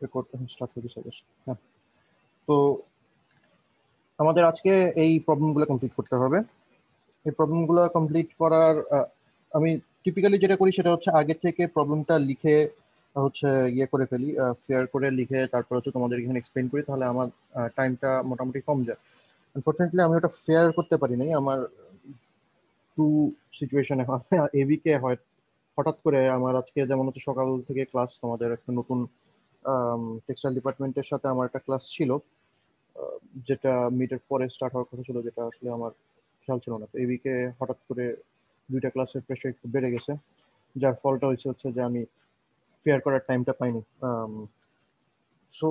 Record start হয়ে গেছে হ্যাঁ। তো আমাদের আজকে এই প্রবলেমগুলো কমপ্লিট করতে হবে। এই প্রবলেমগুলো কমপ্লিট করার আমি টিপিক্যালি যেটা করি সেটা হচ্ছে আগে থেকে প্রবলেমটা লিখে, হচ্ছে ইয়ে করে ফেলি ফেয়ার করে লিখে তারপর হচ্ছে তোমাদের এখানে এক্সপ্লেন করি, তাহলে আমার টাইমটা মোটামুটি কম যায়। আনফর্চুনেটলি আমি ওটা ফেয়ার করতে পারি নাই। আমার টু সিচুয়েশনে এবিকে হয়। হঠাৎ করে আমার আজকে যেমন হচ্ছে সকাল থেকে ক্লাস তোমাদের একটা নতুন টেক্সটাইল ডিপার্টমেন্টের সাথে আমার একটা ক্লাস ছিল যেটা মিটের পরে স্টার্ট হওয়ার কথা ছিল, যেটা আসলে আমার খেয়াল ছিল না। তো এই উইকে হঠাৎ করে দুইটা ক্লাসের প্রেশার একটু বেড়ে গেছে, যার ফলটা হয়েছে হচ্ছে যে আমি ফেয়ার করার টাইমটা পাইনি। সো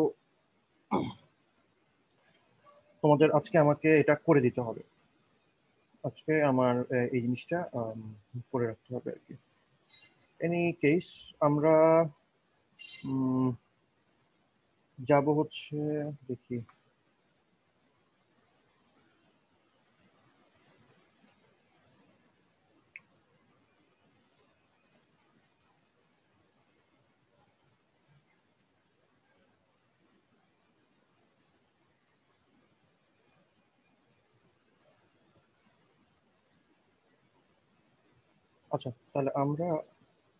তোমাদের আজকে আমাকে এটা করে দিতে হবে। আজকে আমার এই জিনিসটা করে রাখতে হবে আর কি। এনি কেস আমরা যাব হচ্ছে, দেখি। আচ্ছা তাহলে আমরা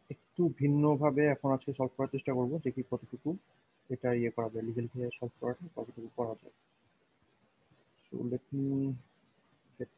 একটু ভিন্নভাবে এখন আজকে সলভ করার চেষ্টা করব, দেখি কতটুকু। এটা ইয়ে করা যায় লিগেল ভাবে সলভ করাটা কতটুকু করা যায়? সো লেট মি গেট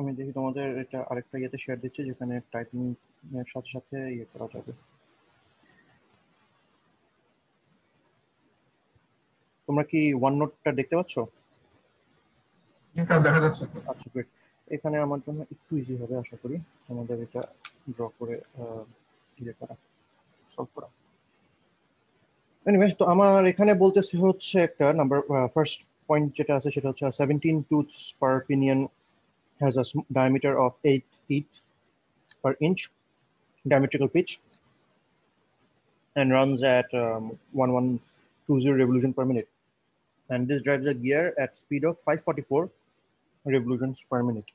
আমি দেখি তোমাদের এটা আরেকটা ইয়েতে শেয়ার দিচ্ছি যেখানে টাইপিং এর সাথে সাথে ইয়ে করা যাবে। তোমরা কি ওয়ান নোটটা দেখতে পাচ্ছ? দেখা যাচ্ছে আচ্ছা গ্রেট এখানে আমার জন্য একটু ইজি হবে আশা করি। তোমাদের এটা ড্র করে ইয়ে করা সলভ করা। এনিওয়ে তো আমার এখানে বলতেছে হচ্ছে একটা নাম্বার ফার্স্ট পয়েন্ট যেটা আছে সেটা হচ্ছে seventeen tooths per pinion has a diameter of 8 feet per inch diametrical pitch and runs at um, 1120 revolution per minute. And this drives a gear at speed of 544 revolutions per minute.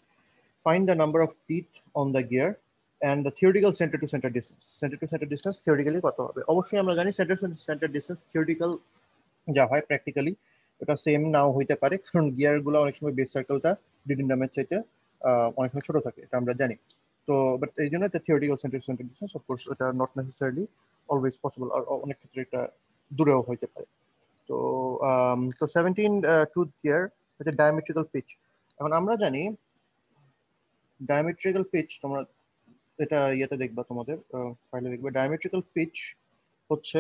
Find the number of teeth on the gear and the theoretical center to center distance. Center to center distance theoretically কত হবে অবশ্যই আমরা জানি center to center distance theoretical যা হয় practically এটা same নাও হইতে পারে কারণ গিয়ার গুলো অনেক সময় বেস সার্কেলটা ডিডিনামের চাইতে অনেক সময় ছোট থাকে, এটা আমরা জানি। তো বাট এই জন্য এটা theoretical centre centre distance of course এটা নট নেসেসারিলি অলওয়েজ পসিবল আর অনেক ক্ষেত্রে এটা দূরেও হইতে পারে। তো তো সেভেন্টিন টুথ গিয়ার হচ্ছে ডায়ামেট্রিক্যাল পিচ এখন আমরা জানি ডায়ামেট্রিক্যাল পিচ তোমরা এটা ইয়েতে দেখবা তোমাদের ফাইলে দেখবে। ডায়ামেট্রিক্যাল পিচ হচ্ছে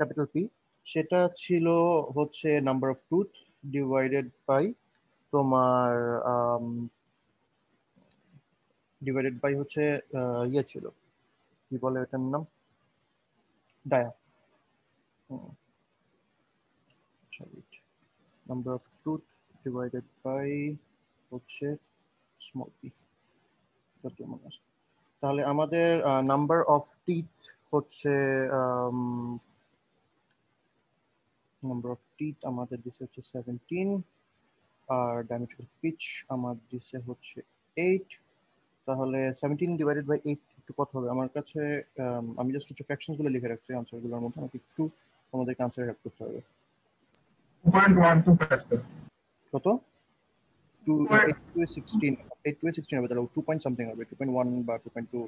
ক্যাপিটাল পি সেটা ছিল হচ্ছে number of tooth divided by তোমার ডিভাইডেড বাই হচ্ছে ইয়ে ছিল। কি বলে এটার নাম? Dia number of tooth divided by হচ্ছে স্মল পি তাহলে আমাদের নাম্বার অফ টিথ হচ্ছে নাম্বার অফ টিথ আমাদের দিছে হচ্ছে সেভেন্টিন আর ডায়ামেট্রিক্যাল পিচ আমার দিছে হচ্ছে এইট তাহলে সেভেন্টিন ডিভাইডেড বাই এইট একটু কত হবে। আমার কাছে আমি জাস্ট হচ্ছে ফ্র্যাকশনসগুলো লিখে রাখছি আনসারগুলোর মধ্যে আমাকে একটু তোমাদেরকে আনসার হেল্প করতে হবে। কত? Two eight two sixteen eight two sixteen হবে তাহলে টু পয়েন্ট সামথিং হবে টু পয়েন্ট ওয়ান বা two point two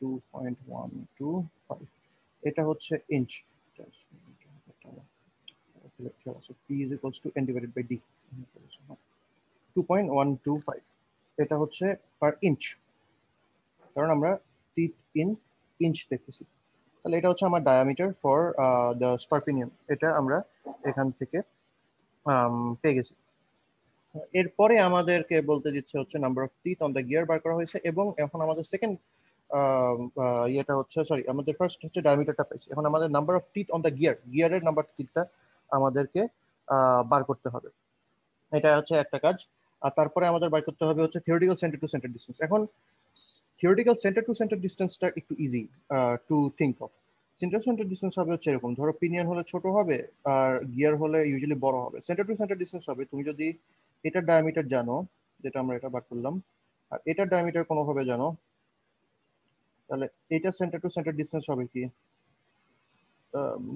two point one two five এটা হচ্ছে inch p is equals to n divided by d 2.125 এটা হচ্ছে পার ইঞ্চ কারণ আমরা টিথ ইন ইঞ্চ দেখতেছি। তাহলে এটা হচ্ছে আমার ডায়ামিটার ফর দ্য স্পারপিনিয়াম এটা আমরা এখান থেকে পেয়ে গেছি। এরপরে আমাদেরকে বলতে দিচ্ছে হচ্ছে number of teeth on the gear বার করা হয়েছে এবং এখন আমাদের সেকেন্ড ইয়েটা হচ্ছে সরি আমাদের ফার্স্ট হচ্ছে ডায়ামিটারটা পেয়েছি। এখন আমাদের number of teeth on the gear গিয়ারের নাম্বার টিথটা আমাদেরকে বার করতে হবে। এটা হচ্ছে একটা কাজ। আর তারপরে আমাদের বার করতে হবে হচ্ছে theoretical centre to centre distance এখন থিওরিটিক্যাল সেন্টার টু সেন্টার ডিস্টেন্সটা একটু easy to think of centre centre distance হবে হচ্ছে এরকম, ধরো পিনিয়ন হলে ছোট হবে আর গিয়ার হলে ইউজুয়ালি বড় হবে। সেন্টার টু সেন্টার ডিস্টেন্স হবে, তুমি যদি এটার ডায়ামিটার জানো, যেটা আমরা এটা বার করলাম, আর এটার ডায়ামিটার কোনোভাবে জানো, তাহলে এটা সেন্টার টু সেন্টার ডিস্টেন্স হবে কি?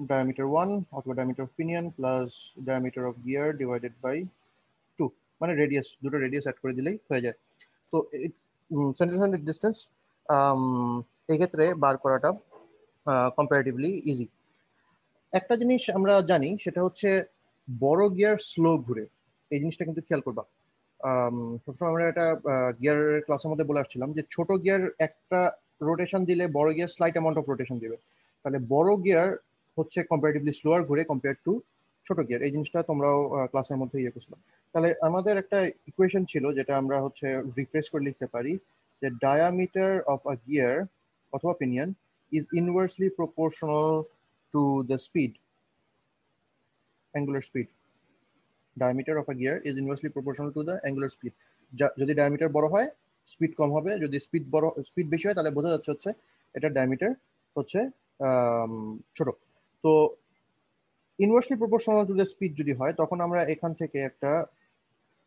ডায়ামিটার ওয়ান অথবা diameter of pinion plus diameter of gear divided by মানে রেডিয়াস দুটো রেডিয়াস অ্যাড করে দিলেই হয়ে যায়। তো সেন্টার সেন্টার ডিস্টেন্স এক্ষেত্রে বার করাটা কম্পারেটিভলি ইজি একটা জিনিস আমরা জানি, সেটা হচ্ছে বড় গিয়ার স্লো ঘুরে। এই জিনিসটা কিন্তু খেয়াল করবা। সবসময় আমরা এটা গিয়ারের ক্লাসের মধ্যে বলে আসছিলাম যে ছোট গিয়ার একটা রোটেশন দিলে বড় gear slight amount of rotation দিবে। তাহলে বড় গিয়ার হচ্ছে কম্পারেটিভলি স্লোয়ার ঘুরে কম্পেয়ার টু ছোট গিয়ার এই জিনিসটা তোমরাও ক্লাসের মধ্যে ইয়ে করছিলাম তাহলে আমাদের একটা ইকুয়েশন ছিল যেটা আমরা হচ্ছে রিফ্রেশ করে লিখতে পারি যে ডায়ামিটার অফ আ গিয়ার অথবা pinion is inversely proportional to the speed, angular speed. Diameter of a gear is inversely proportional to the angular speed. যদি ডায়ামিটার বড় হয় স্পিড কম হবে যদি স্পিড বড় স্পিড বেশি হয় তাহলে বোঝা যাচ্ছে হচ্ছে এটা ডায়ামিটার হচ্ছে ছোট তো inversely proportional to the speed যদি হয়, তখন আমরা এখান থেকে একটা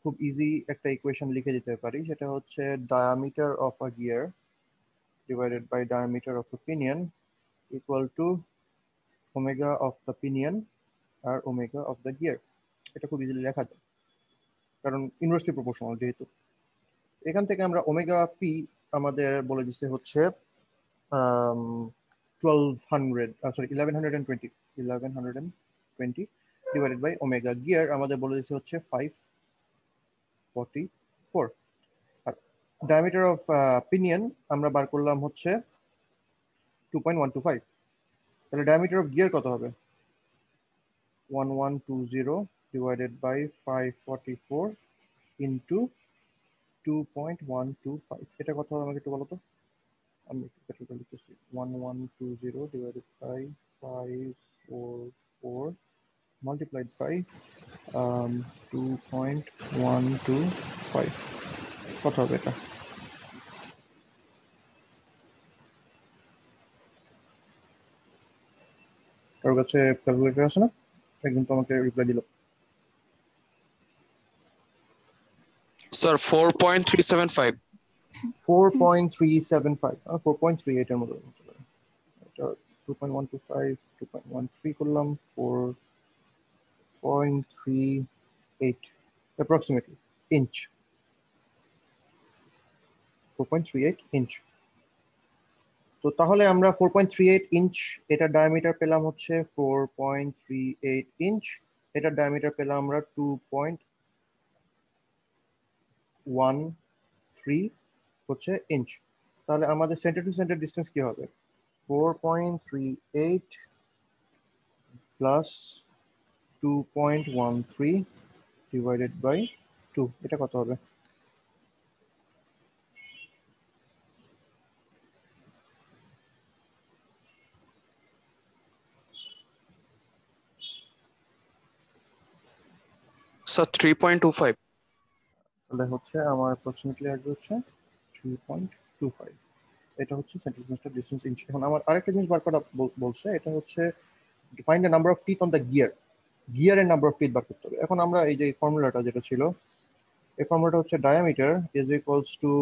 খুব ইজি একটা ইকুয়েশন লিখে দিতে পারি। সেটা হচ্ছে diameter of a gear divided by diameter of the pinion equal to omega of the pinion আর ওমেগা অফ দ্য গিয়ার এটা খুব ইজিলি লেখা যায়, কারণ ইনভার্সলি প্রপোর্শনাল যেহেতু। এখান থেকে আমরা ওমেগা পি আমাদের বলে দিচ্ছে হচ্ছে twelve hundred sorry eleven hundred and twenty eleven hundred and twenty divided by omega gear আমাদের বলে দিচ্ছে হচ্ছে five forty four diameter of pinion আমরা বার করলাম হচ্ছে two point one two five তাহলে ডায়ামিটার অফ গিয়ার কত হবে? One one two zero divided by five forty four into two point one two five এটা কত হবে আমাকে একটু বলো তো? আমি একটু লিখতেছি। One one two zero divided by five four four multiplied by um, 2.125 কত হবে এটা? কারোর কাছে ক্যালকুলেটর আছে না? একজন তো আমাকে রিপ্লাই দিল। স্যার 4.375 4.375 আর 4.38 এর মতো। এটা 2.125 2.13 করলাম 4.38 approximately, inch. 4.38 ইঞ্চ তো তাহলে আমরা 4.38 ইঞ্চ এটা ডায়ামিটার পেলাম হচ্ছে 4.38 ইঞ্চ এটা ডায়ামিটার পেলাম আমরা 2.13 হচ্ছে ইঞ্চ তাহলে আমাদের সেন্টার টু সেন্টার ডিসটেন্স কি হবে? 4.38 প্লাস 2.13 ডিভাইডেড বাই 2 এটা কত হবে? স্যার 3.25 তাহলে হচ্ছে আমার অ্যাপ্রক্সিমেটলি আসবে হচ্ছে। 3.25 এটা হচ্ছে সেন্টিমিটার ডিসটেন্স ইঞ্চ এখন আমার আরেকটা জিনিস বার করা বলছে এটা হচ্ছে find the number of teeth on the gear গিয়ারের নাম্বার অফ টিথ বার করতে হবে এখন আমরা এই যে ফর্মুলাটা যেটা ছিল, এই ফর্মুলাটা হচ্ছে diameter is equals to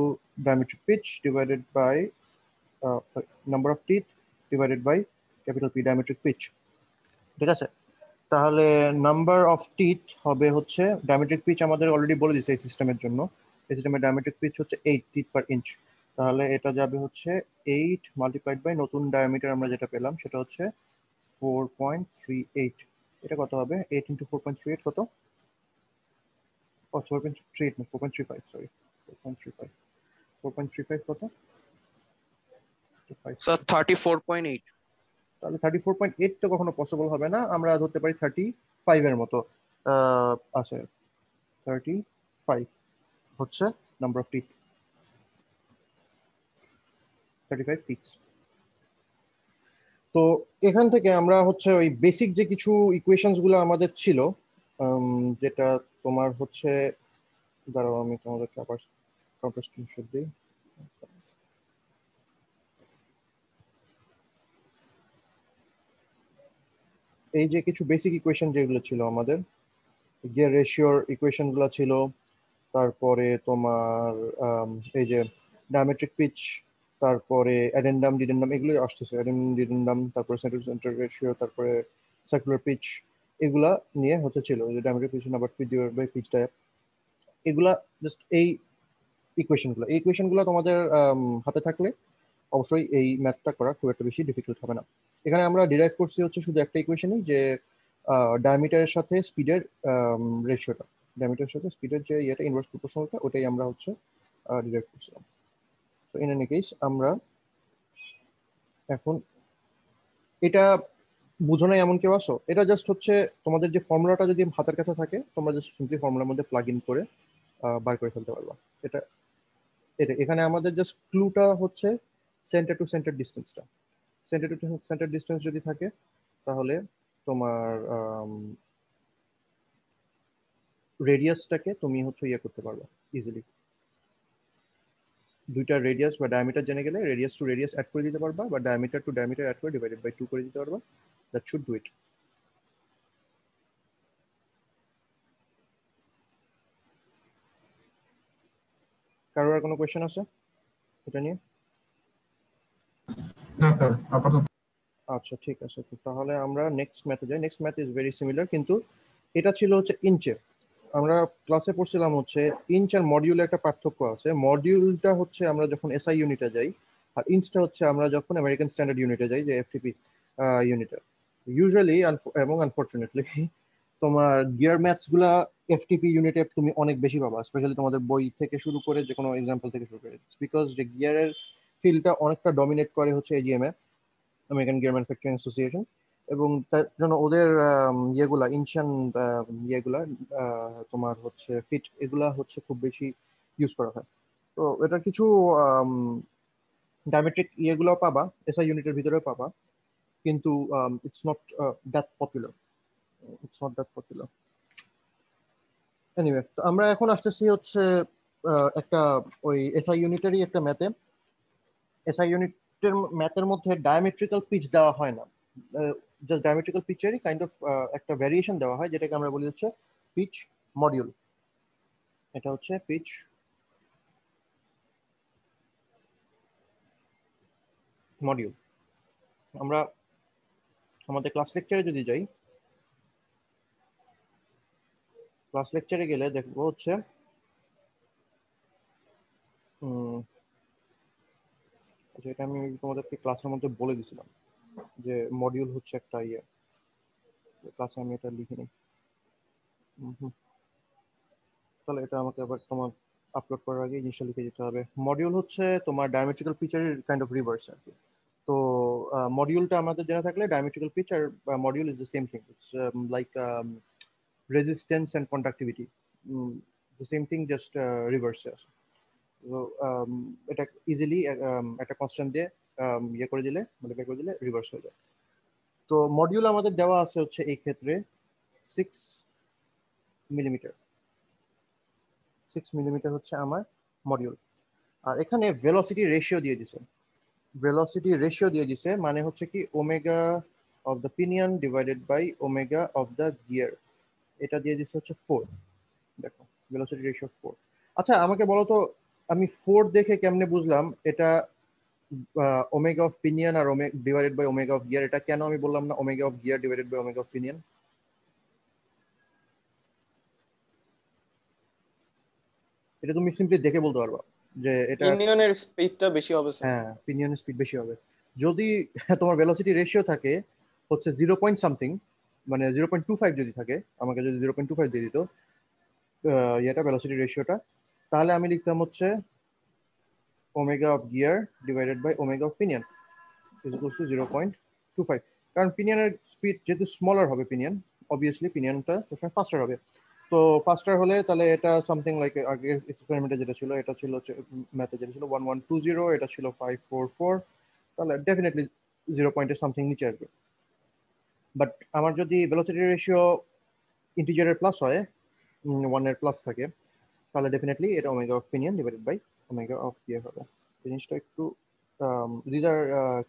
diametric pitch divided by number of teeth divided by capital P diametric pitch ঠিক আছে? তাহলে নাম্বার অফ টিথ হবে হচ্ছে ডায়ামেট্রিক পিচ আমাদের অলরেডি বলে দিছে এই সিস্টেমের জন্য। এই সিস্টেমের ডায়ামেট্রিক পিচ হচ্ছে এইট টিথ পার ইঞ্চ তাহলে এটা যাবে হচ্ছে এইট মাল্টিপ্লাইড বাই নতুন ডায়ামিটার আমরা যেটা পেলাম, সেটা হচ্ছে ফোর পয়েন্ট থ্রি এইট এটা কত হবে? Eight into four point three eight কত? ও ফোর পয়েন্ট থ্রি এইট না four point three five sorry four point three five four point three five কত? স্যার 34.8 তাহলে থার্টি ফোর পয়েন্ট এইট তো কখনো পসিবল হবে না। আমরা ধরতে পারি থার্টি ফাইভের মতো। আছে। থার্টি ফাইভ হচ্ছে number of teeth thirty five teeths তো এখান থেকে আমরা হচ্ছে ওই বেসিক যে কিছু ইকুয়েশনসগুলো আমাদের ছিল যেটা তোমার হচ্ছে, দাঁড়াও আমি তোমাদেরকে আবার স্ক্রিনশট দিই। এই যে কিছু বেসিক ইকুয়েশন যেগুলো ছিল আমাদের গিয়ার রেশিওর ইকুয়েশনগুলো ছিল, তারপরে তোমার এই যে ডায়ামেট্রিক পিচ তারপরে অ্যাডেন্ডাম ডিডেন্ডাম এগুলোই আসতেছে। অ্যাডেন্ডাম ডিডেন্ডাম তারপরে সেন্টার সেন্টার রেশিও তারপরে সার্কুলার পিচ এগুলা নিয়ে হতে ছিল। যে diametric pitch number pitch divide by pitch type এগুলা জাস্ট এই ইকুয়েশনগুলো এই ইকুয়েশনগুলো তোমাদের হাতে থাকলে অবশ্যই এই ম্যাথটা করা খুব একটা বেশি ডিফিকাল্ট হবে না। এখানে আমরা ডিরাইভ করছি হচ্ছে শুধু একটা ইকুয়েশনই যে ডায়ামিটারের সাথে স্পিডের রেশিওটা ডায়ামিটারের সাথে স্পিডের যে ইয়েটা ইনভার্স প্রপোর্শনালটা ওটাই আমরা হচ্ছে ডিরাইভ করছিলাম। তো ইন এনি কেস আমরা এখন এটা বুঝো না এমন কেউ আসো এটা জাস্ট হচ্ছে তোমাদের যে ফর্মুলাটা যদি হাতের কাছে থাকে, তোমরা জাস্ট সিম্পলি ফর্মুলার মধ্যে প্লাগ ইন করে বার করে ফেলতে পারবা। এটা এটা, এখানে আমাদের জাস্ট ক্লুটা হচ্ছে সেন্টার টু সেন্টার ডিস্টেন্সটা সেন্টার টু সেন্টার ডিস্টেন্স যদি থাকে, তাহলে তোমার রেডিয়াসটাকে তুমি হচ্ছে ইয়ে করতে পারবে ইজিলি দুইটা রেডিয়াস বা ডায়ামিটার জেনে গেলে রেডিয়াস টু রেডিয়াস অ্যাড করে দিতে পারবা বা ডায়ামিটার টু ডায়ামিটার অ্যাড করে ডিভাইডেড বাই টু করে দিতে পারবা। দ্যাট শুড ডু ইট কারোর আর কোনো কোয়েশ্চেন আছে? এটা নিয়ে? না স্যার আপাতত। আচ্ছা ঠিক আছে। তাহলে আমরা নেক্সট ম্যাথে যাই next math is very similar কিন্তু এটা ছিল হচ্ছে ইঞ্চে আমরা ক্লাসে পড়ছিলাম হচ্ছে ইঞ্চ আর মডিউলে একটা পার্থক্য আছে। মডিউলটা হচ্ছে আমরা যখন এসআই ইউনিটে যাই, আর ইঞ্চটা হচ্ছে আমরা যখন আমেরিকান স্ট্যান্ডার্ড ইউনিটে যাই, যে এফটিপি ইউনিটে ইউজুয়ালি এবং আনফর্চুনেটলি তোমার গিয়ার ম্যাথসগুলা এফটিপি ইউনিটে তুমি অনেক বেশি পাবা স্পেশালি তোমাদের বই থেকে শুরু করে যে কোনো এক্সাম্পল থেকে শুরু করে। বিকজ যে গিয়ারের ফিল্ডটা অনেকটা ডমিনেট করে হচ্ছে AGMA American gear manufacturing association এবং তার জন্য ওদের ইয়েগুলা ইনশান ইয়েগুলা তোমার হচ্ছে ফিট এগুলা হচ্ছে খুব বেশি ইউজ করা হয়। তো এটার কিছু ডায়ামেট্রিক ইয়েগুলো পাবা এসআই ইউনিটের ভিতরে পাবা, কিন্তু it's not that popular it's not that popular anyway তো আমরা এখন আসতেছি হচ্ছে একটা ওই এসআই ইউনিটেরই একটা ম্যাথে এসআই ইউনিটের ম্যাথের মধ্যে ডায়ামেট্রিক্যাল পিচ দেওয়া হয় না। জাস্ট ডায়ামেট্রিক্যাল পিচেরই কাইন্ড অফ একটা ভ্যারিয়েশন দেওয়া হয় যেটাকে আমরা বলি হচ্ছে পিচ মডিউল এটা হচ্ছে পিচ মডিউল আমরা আমাদের ক্লাস লেকচারে যদি যাই ক্লাস লেকচারে গেলে দেখব হচ্ছে আচ্ছা, এটা আমি তোমাদেরকে ক্লাসের মধ্যে বলে দিছিলাম। যে মডিউল হচ্ছে একটা ইয়ে। ক্লাসে আমি এটা হুম হুম। তাহলে এটা আমাকে আবার তোমার আপলোড করার আগে জিনিসটা লিখে যেতে হবে। মডিউল হচ্ছে তোমার ডায়ামেট্রিক্যাল পিচারের কাইন্ড অফ রিভার্স আর কি। তো মডিউলটা আমাদের জানা থাকলে diametrical pitch R module is the same thing it's like resistance and conductivity the same thing just রিভার্সে আছে। তো এটা ইজিলি একটা কনস্ট্যান্ট দিয়ে um, ইয়ে করে দিলে মডিফাই করে দিলে রিভার্স হয়ে যায়। তো মডিউল আমাদের দেওয়া আছে হচ্ছে এই ক্ষেত্রে সিক্স মিলিমিটার সিক্স মিলিমিটার হচ্ছে আমার মডিউল আর এখানে ভেলোসিটি রেশিও দিয়ে দিছে। ভেলোসিটি রেশিও দিয়ে দিছে মানে হচ্ছে কি omega of the pinion divided by omega of the gear এটা দিয়ে দিছে হচ্ছে ফোর দেখো ভেলোসিটি রেশিও ফোর আচ্ছা আমাকে বলো তো, আমি ফোর দেখে কেমনে বুঝলাম? এটা omega of pinion R divided by omega of gear এটা কেন আমি বললাম না omega of gear divided by omega of pinion এটা তুমি সিম্পলি দেখে বলতে পারবা যে এটা ইউনিয়নের স্পিডটা বেশি হবে হ্যাঁ পিনিয়নের স্পিড বেশি হবে। যদি তোমার ভেলোসিটি রেশিও থাকে হচ্ছে জিরো পয়েন্ট সামথিং মানে জিরো পয়েন্ট টু ফাইভ যদি থাকে আমাকে যদি জিরো পয়েন্ট টু ফাইভ দিয়ে দিত ইয়েটা ভেলোসিটি রেশিওটা তাহলে আমি লিখতাম হচ্ছে divided by omega of pinion is equals to zero point two five কারণ পিনিয়নের স্পিড যেহেতু স্মলার হবে পিনিয়ন অবভিয়াসলি পিনিয়নটা সবসময় ফাস্টার হবে। তো ফাস্টার হলে তাহলে এটা সামথিং লাইক আগে এক্সপেরিমেন্টে যেটা ছিল, এটা ছিল ম্যাথে যেটা ছিল ওয়ান ওয়ান টু জিরো এটা ছিল ফাইভ ফোর ফোর তাহলে ডেফিনেটলি জিরো পয়েন্টের সামথিং নিচে আসবে। বাট আমার যদি ভেলোসিটি রেশিও ইন্টিজারের প্লাস হয় ওয়ানের প্লাস থাকে, তাহলে ডেফিনেটলি এটা omega of pinion divided by omega of gear হবে। জিনিসটা একটু দিজ আর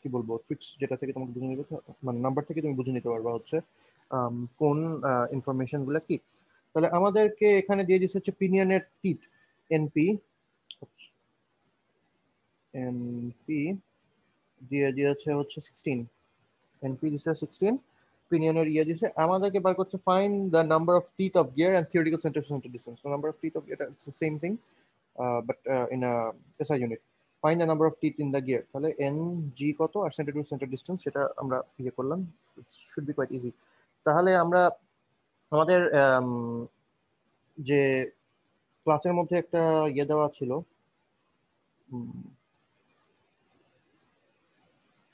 কি বলব ট্রিক্স যেটা থেকে তোমাকে বুঝে নিতে মানে নাম্বার থেকে তুমি বুঝে নিতে পারবা হচ্ছে কোন ইনফরমেশনগুলা কি। তাহলে আমাদেরকে এখানে দিয়ে দিচ্ছে হচ্ছে পিনিয়নের টিট এনপি এনপি দিয়ে দিয়েছে হচ্ছে সিক্সটিন এনপি দিছে সিক্সটিন পিনিয়নের ইয়ে দিছে, আমাদেরকে বার করছে find the number of teeth of gear and theoretical centre centre distance so number of teeth of gear it's the uh, uh, in a SI unit find the number of teeth in the gear তাহলে n g কত আর centre to centre distance সেটা আমরা ইয়ে করলাম it should be quite easy তাহলে আমরা আমাদের um, যে ক্লাসের মধ্যে একটা ইয়ে দেওয়া ছিল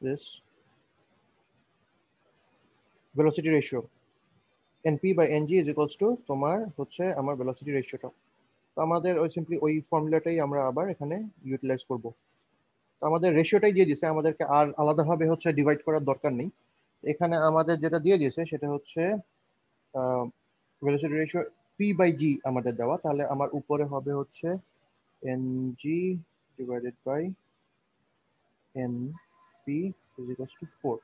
this velocity ratio np by ng is equals to তোমার হচ্ছে আমার velocity রেশিওটা তো আমাদের ওই সিম্পলি ওই ফর্মুলাটাই আমরা আবার এখানে ইউটিলাইজ করব। তো আমাদের রেশিওটাই দিয়ে দিয়েছে আমাদেরকে আর আলাদাভাবে হচ্ছে ডিভাইড করার দরকার নেই। এখানে আমাদের যেটা দিয়ে দিয়েছে সেটা হচ্ছে velocity ratio P by G আমাদের দেওয়া। তাহলে আমার উপরে হবে হচ্ছে N G divided by N P is equals to four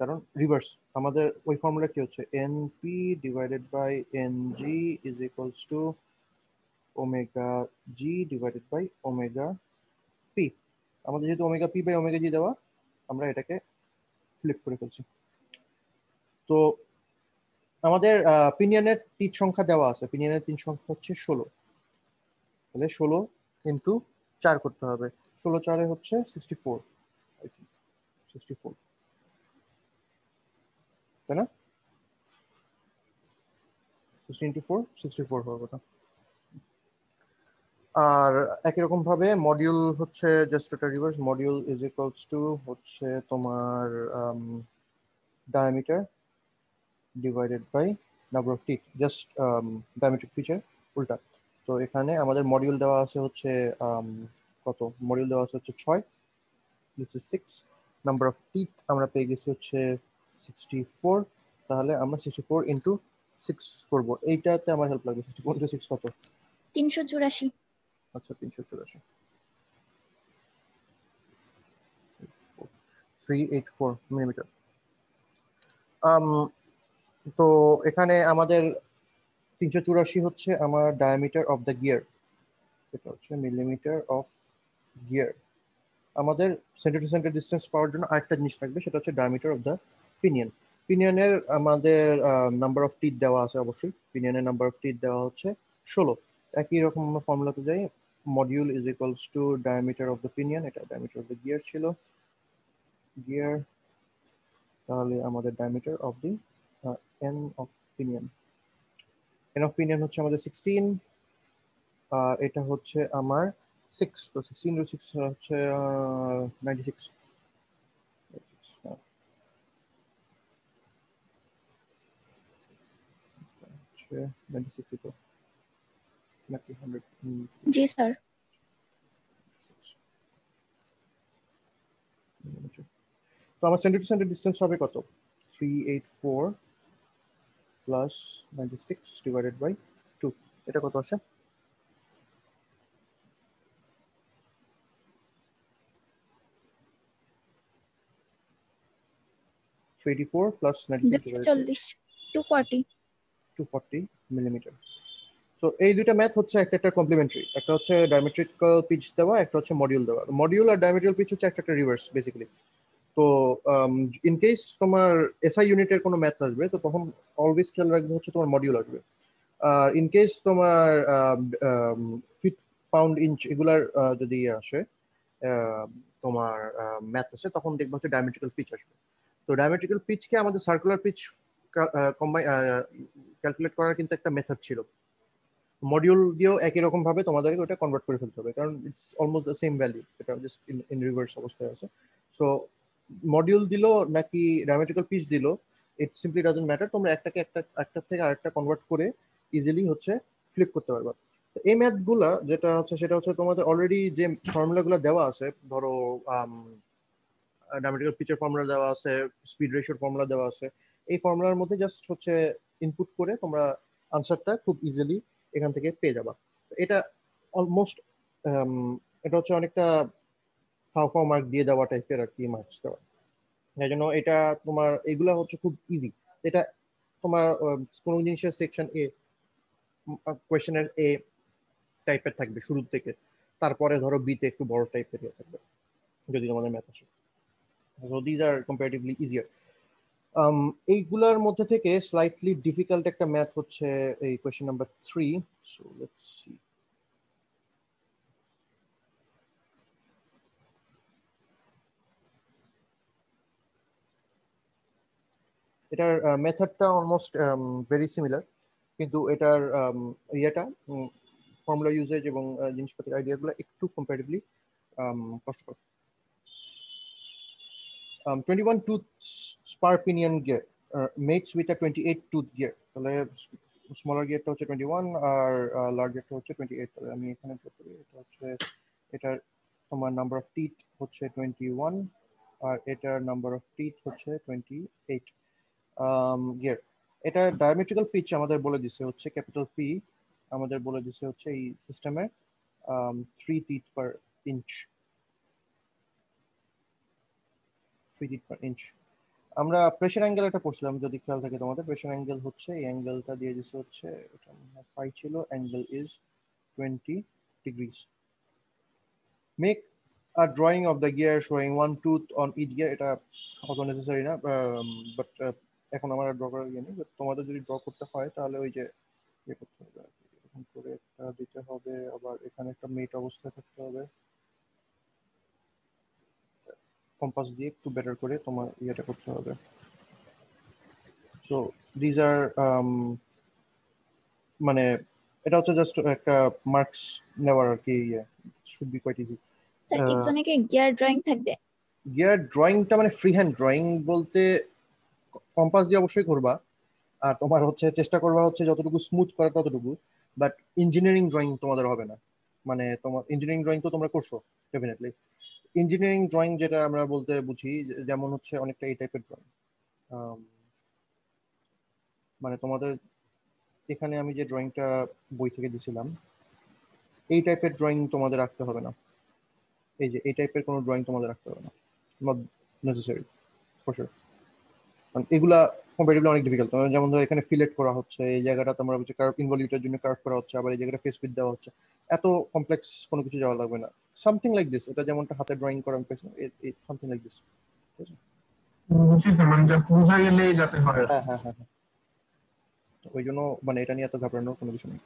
কারণ রিভার্স আমাদের ওই ফর্মুলা কি হচ্ছে? N P divided by N G is equals to omega G divided by omega P আমাদের যেহেতু omega P by omega G দেওয়া, আমরা এটাকে ফ্লিপ করে ফেলছি। তো আমাদের পিনিয়নের তিন সংখ্যা দেওয়া আছে। পিনিয়নের তিন সংখ্যা হচ্ছে ষোলো। তাহলে ষোলো ইন্টু চার করতে হবে। ষোলো চারে হচ্ছে সিক্সটি ফোর সিক্সটি ফোর তাই না? Sixty into four sixty four হবে ওটা আর একই রকম ভাবে মডিউল হচ্ছে জাস্ট একটা reverse module is equals to হচ্ছে তোমার diameter divided by number of teeth just diametric pitch উল্টা। তো এখানে আমাদের মডিউল দেওয়া আছে হচ্ছে কত? মডিউল দেওয়া আছে হচ্ছে ছয় this is six number of teeth আমরা পেয়ে গেছি হচ্ছে সিক্সটি ফোর তাহলে আমরা সিক্সটি ফোর ইন্টু সিক্স করব। এইটাতে আমার হেল্প লাগবে সিক্সটি ফোর ইন্টু সিক্স কত? তিনশো চুরাশি। আচ্ছা তিনশো চুরাশি। থ্রি এইট ফোর মিলিমিটার তো এখানে আমাদের তিনশো চুরাশি হচ্ছে আমার ডায়ামিটার অফ দ্য গিয়ার এটা হচ্ছে মিলিমিটার অফ গিয়ার আমাদের সেন্টার টু সেন্টার ডিস্টেন্স পাওয়ার জন্য আরেকটা জিনিস থাকবে, সেটা হচ্ছে ডায়ামিটার অফ দ্য পিনিয়ন পিনিয়নের আমাদের নাম্বার অফ টিথ দেওয়া আছে অবশ্যই। পিনিয়নের নাম্বার অফ টিথ দেওয়া হচ্ছে ষোলো। একই রকম আমরা ফর্মুলাতে যাই। module is equals to diameter of the pinion এটা diameter of the gear chilo. gear তাহলে আমাদের diameter of the uh, n of pinion n of pinion হচ্ছে আমাদের 16 আর এটা হচ্ছে আমার 6 তো 16 to 6 হচ্ছে 96 96 96 নাকি হান্ড্রেড জি স্যার। তো আমার সেন্টার টু সেন্টার ডিস্টেন্স হবে কত? Three eight four plus ninety six divided by two এটা কত আসে? Three eighty four plus ninety six দুশো চল্লিশ two forty two forty millimetre তো এই দুইটা ম্যাথ হচ্ছে একটা একটা কমপ্লিমেন্টারি একটা হচ্ছে ডায়ামেট্রিক্যাল পিচ দেওয়া, একটা হচ্ছে মডিউল দেওয়া। মডিউল আর ডায়ামেট্রিক্যাল পিচ হচ্ছে একটা একটা রিভার্স বেসিক্যালি তো ইন কেস তোমার এসআই ইউনিটের কোনো ম্যাথ আসবে, তো তখন অলওয়েজ খেয়াল রাখবে হচ্ছে তোমার মডিউল আসবে। আর ইন কেস তোমার ফিট পাউন্ড ইঞ্চ এগুলার যদি আসে তোমার ম্যাথ আসে, তখন দেখব হচ্ছে ডায়ামেট্রিক্যাল পিচ আসবে। তো ডায়ামেট্রিক্যাল পিচকে আমাদের সার্কুলার পিচ ক্যালকুলেট করার কিন্তু একটা মেথড ছিল। মডিউল দিয়েও একই রকম ভাবে তোমাদেরকে ওটা কনভার্ট করে ফেলতে হবে। কারণ it's almost the same value এটা জাস্ট ইন রিভার্স অবস্থায় আছে। সো মডিউল দিলো নাকি ডায়ামেট্রিক্যাল পিচ দিলো ইট সিম্পলি ডাজন্ট ম্যাটার তোমরা একটাকে একটা একটা থেকে আরেকটা কনভার্ট করে ইজিলি হচ্ছে ফ্লিপ করতে পারবা। তো এই ম্যাথগুলা যেটা হচ্ছে সেটা হচ্ছে তোমাদের অলরেডি যে ফর্মুলাগুলো দেওয়া আছে, ধরো ডায়ামেট্রিক্যাল পিচের ফর্মুলা দেওয়া আছে স্পিড রেশিওর ফর্মুলা দেওয়া আছে, এই ফর্মুলার মধ্যে জাস্ট হচ্ছে ইনপুট করে তোমরা আনসারটা খুব ইজিলি এখান থেকে পেয়ে যাবা। এটা অলমোস্ট এটা হচ্ছে অনেকটা ফাও ফাও মার্ক দিয়ে দেওয়া টাইপের আর কি মার্কস দেওয়া। এই জন্য এটা তোমার, এগুলা হচ্ছে খুব ইজি এটা তোমার কোনো জিনিসের সেকশন এ কোয়েশ্চেনের এ টাইপের থাকবে শুরুর থেকে। তারপরে ধরো বিতে একটু বড় টাইপের ইয়ে থাকবে, যদি তোমাদের ম্যাথ আসে। So these are comparatively easier এইগুলার মধ্যে থেকে স্লাইটলি ডিফিকাল্ট একটা ম্যাথ হচ্ছে এই question number three so let's see এটার মেথডটা অলমোস্ট ভেরি সিমিলার কিন্তু এটার um, ইয়েটা ফর্মুলা ইউজেজ এবং জিনিসপাতির আইডিয়াগুলো একটু কম্পারেটিভলি কষ্টকর। Um, 21 tooth spar pinion gear uh, mates with a 28 tooth gear. তাহলে স্মলার গিয়ারটা হচ্ছে 21 আর লার্জ গিয়ারটা হচ্ছে 28 তাহলে আমি এখানে যোগ করি এটা হচ্ছে এটার তোমার নাম্বার অফ টিথ হচ্ছে 21 আর এটার নাম্বার অফ টিথ হচ্ছে 28 গিয়ার এটা ডায়ামেট্রিক্যাল পিচ আমাদের বলে দিছে হচ্ছে ক্যাপিটাল পি আমাদের বলে দিছে হচ্ছে এই সিস্টেমে three teeth per inch three feet per inch আমরা প্রেশার অ্যাঙ্গেল একটা পড়ছিলাম যদি খেয়াল থাকে তোমাদের। প্রেশার অ্যাঙ্গেল হচ্ছে, এই অ্যাঙ্গেলটা দিয়ে দিচ্ছে হচ্ছে ফাই ছিল angle is twenty degrees make a drawing of the gear showing one tooth on each gear, এটা অত নেসেসারি না বাট এখন আমার ড্র করার ইয়ে নেই। তোমাদের যদি ড্র করতে হয়, তাহলে ওই যে ইয়ে করতে হবে। এরকম করে একটা দিতে হবে, আবার এখানে একটা মেট অবস্থায় থাকতে হবে। কম্পাস দিয়ে একটু বেটার করে তোমার ইয়েটা করতে হবে। সো দিজ আর মানে এটা হচ্ছে জাস্ট একটা মার্কস নেওয়ার আর কি ইয়ে শুড বি কোয়াইট ইজি এক্সামে কি গিয়ার ড্রয়িং থাকবে? গিয়ার ড্রয়িংটা মানে ফ্রি হ্যান্ড ড্রয়িং বলতে কম্পাস দিয়ে অবশ্যই করবা। আর তোমার হচ্ছে চেষ্টা করবা হচ্ছে যতটুকু স্মুথ করা ততটুকু। বাট ইঞ্জিনিয়ারিং ড্রয়িং তোমাদের হবে না। মানে তোমার ইঞ্জিনিয়ারিং ড্রয়িং তো তোমরা করছ ডেফিনেটলি ইঞ্জিনিয়ারিং ড্রয়িং যেটা আমরা বলতে বুঝি, যেমন হচ্ছে অনেকটা এই টাইপের ড্রয়িং মানে তোমাদের এখানে আমি যে ড্রয়িংটা বই থেকে দিছিলাম, এই টাইপের ড্রয়িং তোমাদের রাখতে হবে না। এই যে, এই টাইপের কোনো ড্রয়িং তোমাদের রাখতে হবে না। নট নেসেসারি ফর শিওর এগুলা কম্পারেটিভলি অনেক ডিফিকাল্ট যেমন ধরো এখানে ফিলেট করা হচ্ছে, এই জায়গাটা তোমরা হচ্ছে কার্ভ ইনভলিউটের জন্য কার্ভ করা হচ্ছে, আবার এই জায়গাটা ফেস দেওয়া হচ্ছে। এত কমপ্লেক্স কোনো কিছু যাওয়া লাগবে না। সামথিং লাইক দিস এটা যেমনটা হাতে ড্রয়িং করা আমি পেয়েছি সামথিং লাইক দিস বুঝছি স্যার মানে জাস্ট বোঝা গেলেই যাতে হয় হ্যাঁ হ্যাঁ হ্যাঁ হ্যাঁ। ওই জন্য মানে এটা নিয়ে এত ঘাবড়ানোর কোনো কিছু নেই।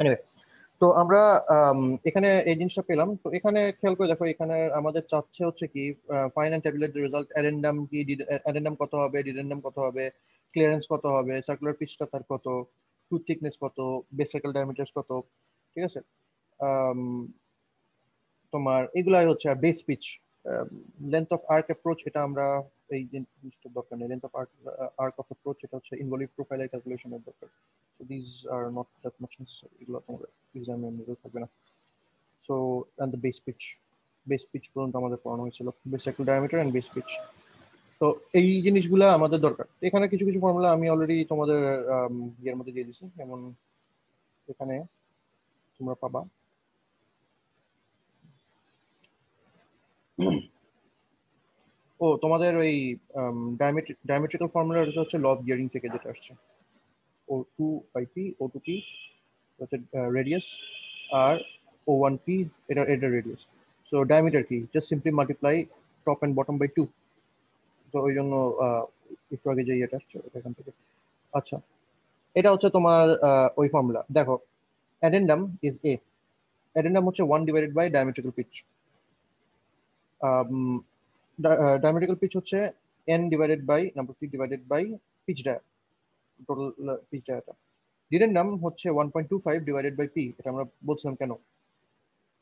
এনিওয়ে তো আমরা আম, এখানে এই জিনিসটা পেলাম। তো এখানে খেয়াল করে দেখো এখানে আমাদের চাচ্ছে হচ্ছে কি find and tabulate result addendum কি অ্যাডেন্ডাম কত হবে ডিডেন্ডাম কত হবে ক্লিয়ারেন্স কত হবে সার্কুলার পিচটা তার কত টুথ থিকনেস কত বেস সাইকেল ডায়ামিটার্স কত ঠিক আছে? তোমার এগুলাই হচ্ছে আর base pitch length of arc approach এটা আমরা এই জিনিসটা দরকার নেই। Length of arc arc of approach এটা হচ্ছে ইনভলিভ প্রোফাইলের ক্যালকুলেশনের দরকার। So this are not that much necessary এগুলো তোমাদের এক্সামে এমনিতেও থাকবে না। So and the base pitch base pitch পর্যন্ত আমাদের পড়ানো হয়েছিল। Base circle diameter and base pitch তো এই জিনিসগুলো আমাদের দরকার। এখানে কিছু কিছু ফর্মুলা আমি অলরেডি তোমাদের আম, ইয়ের মধ্যে দিয়ে দিছি যেমন এখানে তোমরা পাবা। ও, তোমাদের ওই ডায়ামেট্রিক্যাল ফর্মুলা হচ্ছে ল অফ গিয়ারিং থেকে যেটা আসছে। O two by P O two P হচ্ছে রেডিয়াস আর ও ওয়ান পি এটা এটা রেডিয়াস সো ডায়ামিটার কি? Just simply multiply top and bottom by two তো ওই জন্য একটু আগে যে ইয়েটা আসছে, ওটা এখান থেকে। আচ্ছা এটা হচ্ছে তোমার ওই ফর্মুলা দেখো অ্যাডেন্ডাম ইজ এ অ্যাডেন্ডাম হচ্ছে one divided by diametrical pitch diametrical pitch হচ্ছে N divided by number P divided by pitch dia total pitch ডায়াটা dedendum হচ্ছে one point two five divided by P এটা আমরা বলছিলাম কেন?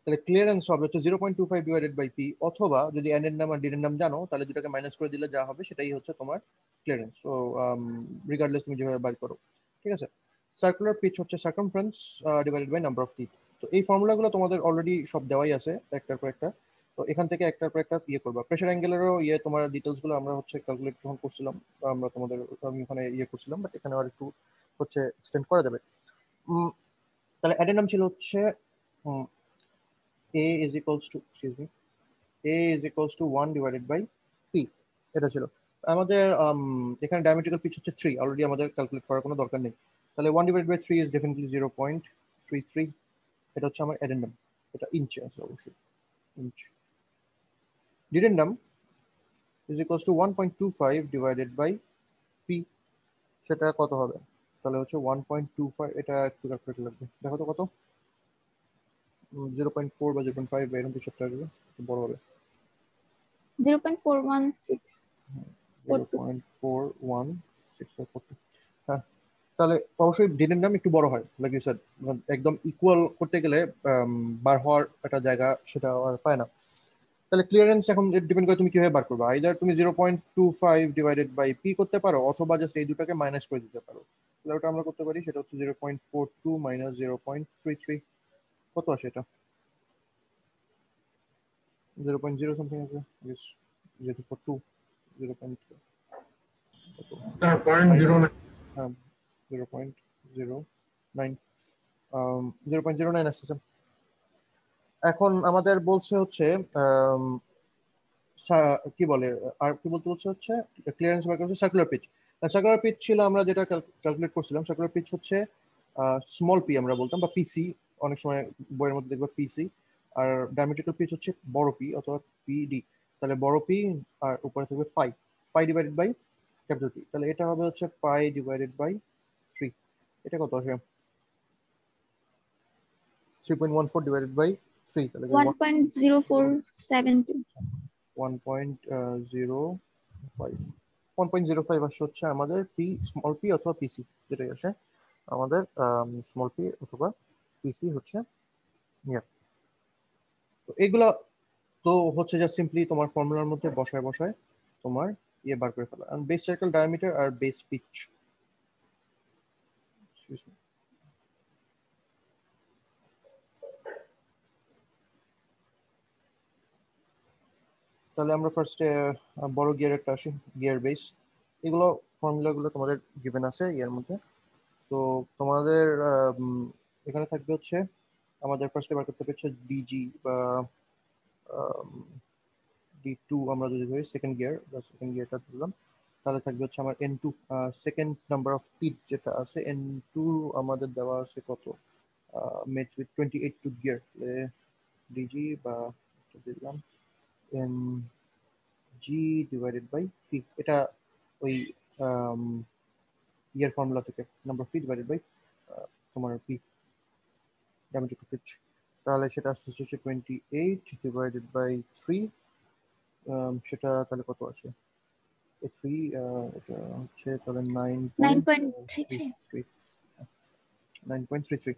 তাহলে clearance হবে হচ্ছে zero point two five divided by P অথবা যদি অ্যাডেন্ডাম আর ডিডেন্ডাম জানো, তাহলে দুটাকে মাইনাস করে দিলে যা হবে, সেটাই হচ্ছে তোমার ক্লিয়ারেন্স সো রিগার্ডলেস তুমি যেভাবে বার করো, ঠিক আছে? সার্কুলার পিচ হচ্ছে circumference divided by number of teeth তো এই ফর্মুলাগুলো তোমাদের অলরেডি সব দেওয়াই আছে একটার পর একটা। তো এখান থেকে একটার পর একটা ইয়ে করবা। প্রেশার অ্যাঙ্গেলেরও ইয়ে তোমার ডিটেলসগুলো আমরা হচ্ছে ক্যালকুলেট যখন করছিলাম আমরা তোমাদের, আমি ওখানে ইয়ে করছিলাম বাট এখানে আর একটু হচ্ছে এক্সটেন্ড করা যাবে। তাহলে অ্যাডেন্ডাম ছিল হচ্ছে a is equals to excuse me a is equals to one divided by P এটা ছিল। আমাদের এখানে ডায়ামেট্রিক্যাল পিচ হচ্ছে থ্রি অলরেডি আমাদের ক্যালকুলেট করার কোনো দরকার নেই। তাহলে one divide by three is definitely zero point three three এটা হচ্ছে আমার অ্যাডেন্ডাম এটা ইঞ্চে আছে অবশ্যই inch dedendum is equals to one point two five divided by P সেটা কত হবে? তাহলে হচ্ছে ওয়ান পয়েন্ট টু ফাইভ এটা একটু ক্যালকুলেট লাগবে। দেখো তো কত? জিরো পয়েন্ট ফোর বা জিরো পয়েন্ট ফাইভ এরকম কিছু একটা আসবে বড় হবে। Zero point four one six point four one six four হ্যাঁ তাহলে অবশ্যই ডিনের নাম একটু বড় হয় লাইক ইউ স্যার একদম ইকুয়াল করতে গেলে বার হওয়ার একটা জায়গা সেটা আর পায় না। তাহলে ক্লিয়ারেন্স এখন ডিপেন্ড করে তুমি কীভাবে বার করবে? আইদার তুমি zero point two five divided by P করতে পারো অথবা জাস্ট এই দুটাকে মাইনাস করে দিতে পারো। তাহলে ওটা আমরা করতে পারি সেটা হচ্ছে zero point four two minus zero point three three কত আসে এটা? জিরো পয়েন্ট জিরো সামথিং আছে যেহেতু four two zero point zero point zero nine zero point zero nine আসতেছে এখন আমাদের বলছে হচ্ছে কি বলে, আর কি বলতে বলছে হচ্ছে ক্লিয়ারেন্স বার করছে সার্কুলার পিচ সার্কুলার পিচ ছিল আমরা যেটা ক্যালকুলেট করছিলাম সার্কুলার পিচ হচ্ছে স্মল পি আমরা বলতাম, বা পিসি অনেক সময় বইয়ের মধ্যে দেখবা পিসি আর ডায়ামেট্রিক্যাল পিচ হচ্ছে বড় পি অথবা পিডি তাহলে বড় পি আর উপরে থাকবে pi pi divided by capital P তাহলে এটা হবে হচ্ছে পাই ডিভাইডেড বাই থ্রি এটা কত আসে? Three point one four divided by three তাহলে one point zero four seven two one point zero five one point zero five আসে হচ্ছে আমাদের পি স্মল পি অথবা পিসি যেটাই আসে আমাদের স্মল পি অথবা পিসি হচ্ছে ইয়া তো এগুলা তো হচ্ছে যা সিম্পলি তোমার ফর্মুলার মধ্যে বসায় বসায় তোমার ইয়ে বার করে ফেলা আর বেস সার্কেল ডায়ামিটার আর বেস পিচ তাহলে আমরা ফার্স্টে বড় গিয়ার একটা আসি গিয়ার বেস এগুলো ফর্মুলাগুলো তোমাদের গিভেন আছে ইয়ার মধ্যে। তো তোমাদের এখানে থাকবে হচ্ছে, আমাদের ফার্স্টে বার করতে হবে হচ্ছে ডিজি বা ডি টু আমরা যদি ধরি সেকেন্ড গিয়ার বা সেকেন্ড গিয়ারটা ধরলাম, তাহলে থাকবে হচ্ছে আমার N two second number of teeth যেটা আছে এন টু আমাদের দেওয়া আছে কত? Mates with twenty eight to gear DG বা দিলাম N G divided by P এটা ওই ইয়ার ফর্মুলা থেকে নাম্বার পি ডিভাইডেড বাই তোমার পি ডায়ামেট্রিক পিচ তাহলে সেটা আসছে হচ্ছে twenty eight divided by three সেটা তাহলে কত আসে? থ্রি এটা হচ্ছে তাহলে nine nine point three three nine point three three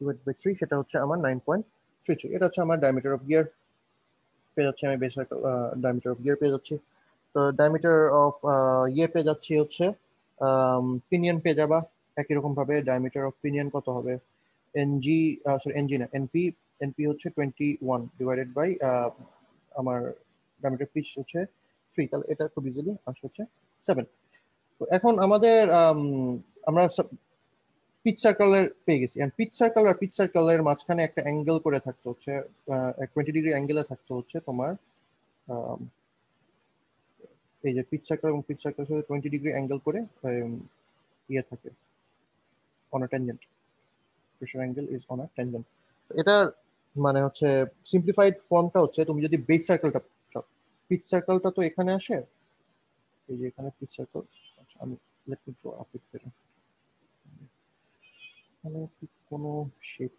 divide by three সেটা হচ্ছে আমার নাইন পয়েন্ট থ্রি থ্রি এটা হচ্ছে আমার ডায়ামিটার অফ গিয়ার পেয়ে যাচ্ছে আমি বেস ডায়ামিটার অফ গিয়ার পেয়ে যাচ্ছি। তো ডায়ামিটার অফ ইয়ে পেয়ে যাচ্ছি হচ্ছে পিনিয়ন পেয়ে যাবা। একই রকম ভাবে ডায়ামিটার অফ পিনিয়ন কত হবে? N G sorry N G না এনপি এনপি হচ্ছে টোয়েন্টি ওয়ান ডিভাইডেড বাই আমার ডায়ামিটার পিচ হচ্ছে থ্রি তাহলে এটা খুব ইজিলি আসে হচ্ছে সেভেন তো এখন আমাদের আম, আমরা পিচ সার্কেলের পেয়ে গেছি। এন্ড পিচ সার্কেল আর পিচ সার্কেলের মাঝখানে একটা অ্যাঙ্গেল করে থাকতে হচ্ছে টোয়েন্টি ডিগ্রি অ্যাঙ্গেলে থাকতে হচ্ছে তোমার এই যে পিচ সার্কেল এবং পিচ সার্কেল সাথে টোয়েন্টি ডিগ্রি অ্যাঙ্গেল করে ইয়ে থাকে on a pressure angle is on a এটার মানে হচ্ছে সিম্পলিফাইড ফর্মটা হচ্ছে তুমি যদি বেস সার্কেলটা পিচ সার্কেলটা তো এখানে আসে, এই যে এখানে পিচ সার্কেল আচ্ছা আমি let me draw up it এখানে কি কোনো শেপ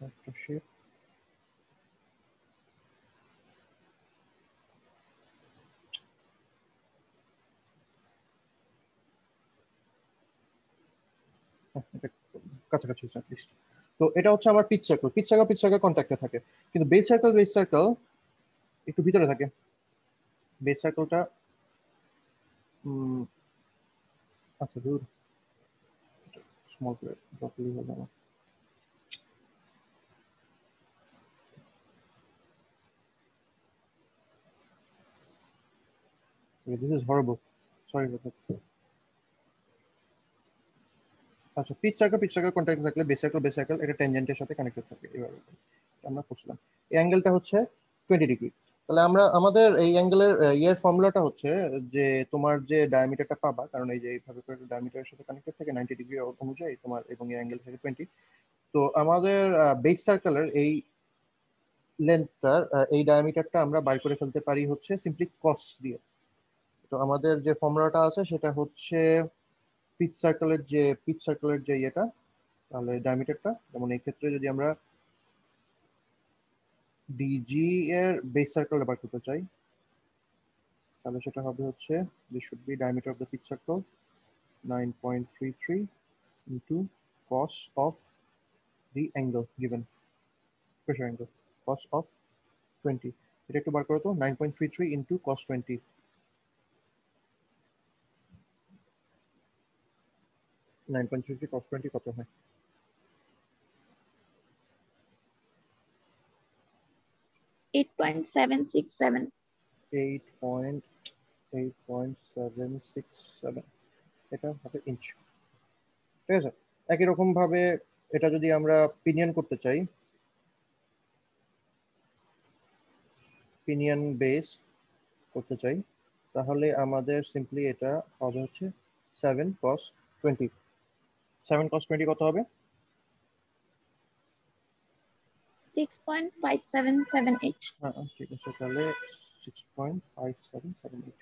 একটা শেপ এটা কাছাকাছি লিস্ট তো এটা হচ্ছে আমার pitch circle pitch circle pitch circle কন্ট্যাক্টে থাকে। কিন্তু বেস সার্কেল বেস সার্কেল একটু ভিতরে থাকে। বেস সার্কেলটা আচ্ছা দূর। Small this is horrible. Sorry for that. আচ্ছা pitch circle pitch circle contact থাকলে বেস সার্কেল বেস সার্কেল এটা ট্যানজেন্টের সাথে কানেক্টেড থাকে এটা আমরা করছিলাম। এই অ্যাঙ্গেলটা হচ্ছে টোয়েন্টি ডিগ্রি তাহলে আমরা, আমাদের এই অ্যাঙ্গেলের ইয়ের ফর্মুলাটা হচ্ছে যে তোমার যে ডায়ামিটারটা পাবা, কারণ এই যে এইভাবে করে ডায়ামিটারের সাথে কানেক্টেড থাকে নাইনটি ডিগ্রি অনুযায়ী তোমার এবং এই অ্যাঙ্গেল থেকে টোয়েন্টি তো আমাদের বেস সার্কেলের এই লেন্থটার এই ডায়ামিটারটা আমরা বাইর করে ফেলতে পারি হচ্ছে সিম্পলি কস দিয়ে। তো আমাদের যে ফর্মুলাটা আছে, সেটা হচ্ছে পিচ সার্কেলের যে পিচ সার্কেলের যে ইয়েটা, তাহলে ডায়ামিটারটা যেমন এই ক্ষেত্রে যদি আমরা ডিজি এর বেস সার্কেল বার করতে চাই, তাহলে সেটা হবে হচ্ছে this should be diameter of the pitch circle 9.33 into cos of the angle given, pressure angle cos of 20 এটা একটু বার করো তো 9.33 into cos 20 9.33 cos 20 কত হয়? Eight point seven six seven. 8.8.767 এটা হবে ইঞ্চ ঠিক আছে? একই রকম ভাবে এটা যদি আমরা পিনিয়ন করতে চাই পিনিয়ন বেস করতে চাই তাহলে আমাদের সিম্পলি এটা হবে হচ্ছে seven cos twenty seven cos twenty কত হবে? Six point five seven seven eight. হ্যাঁ ঠিক আছে তাহলে six point five seven seven eight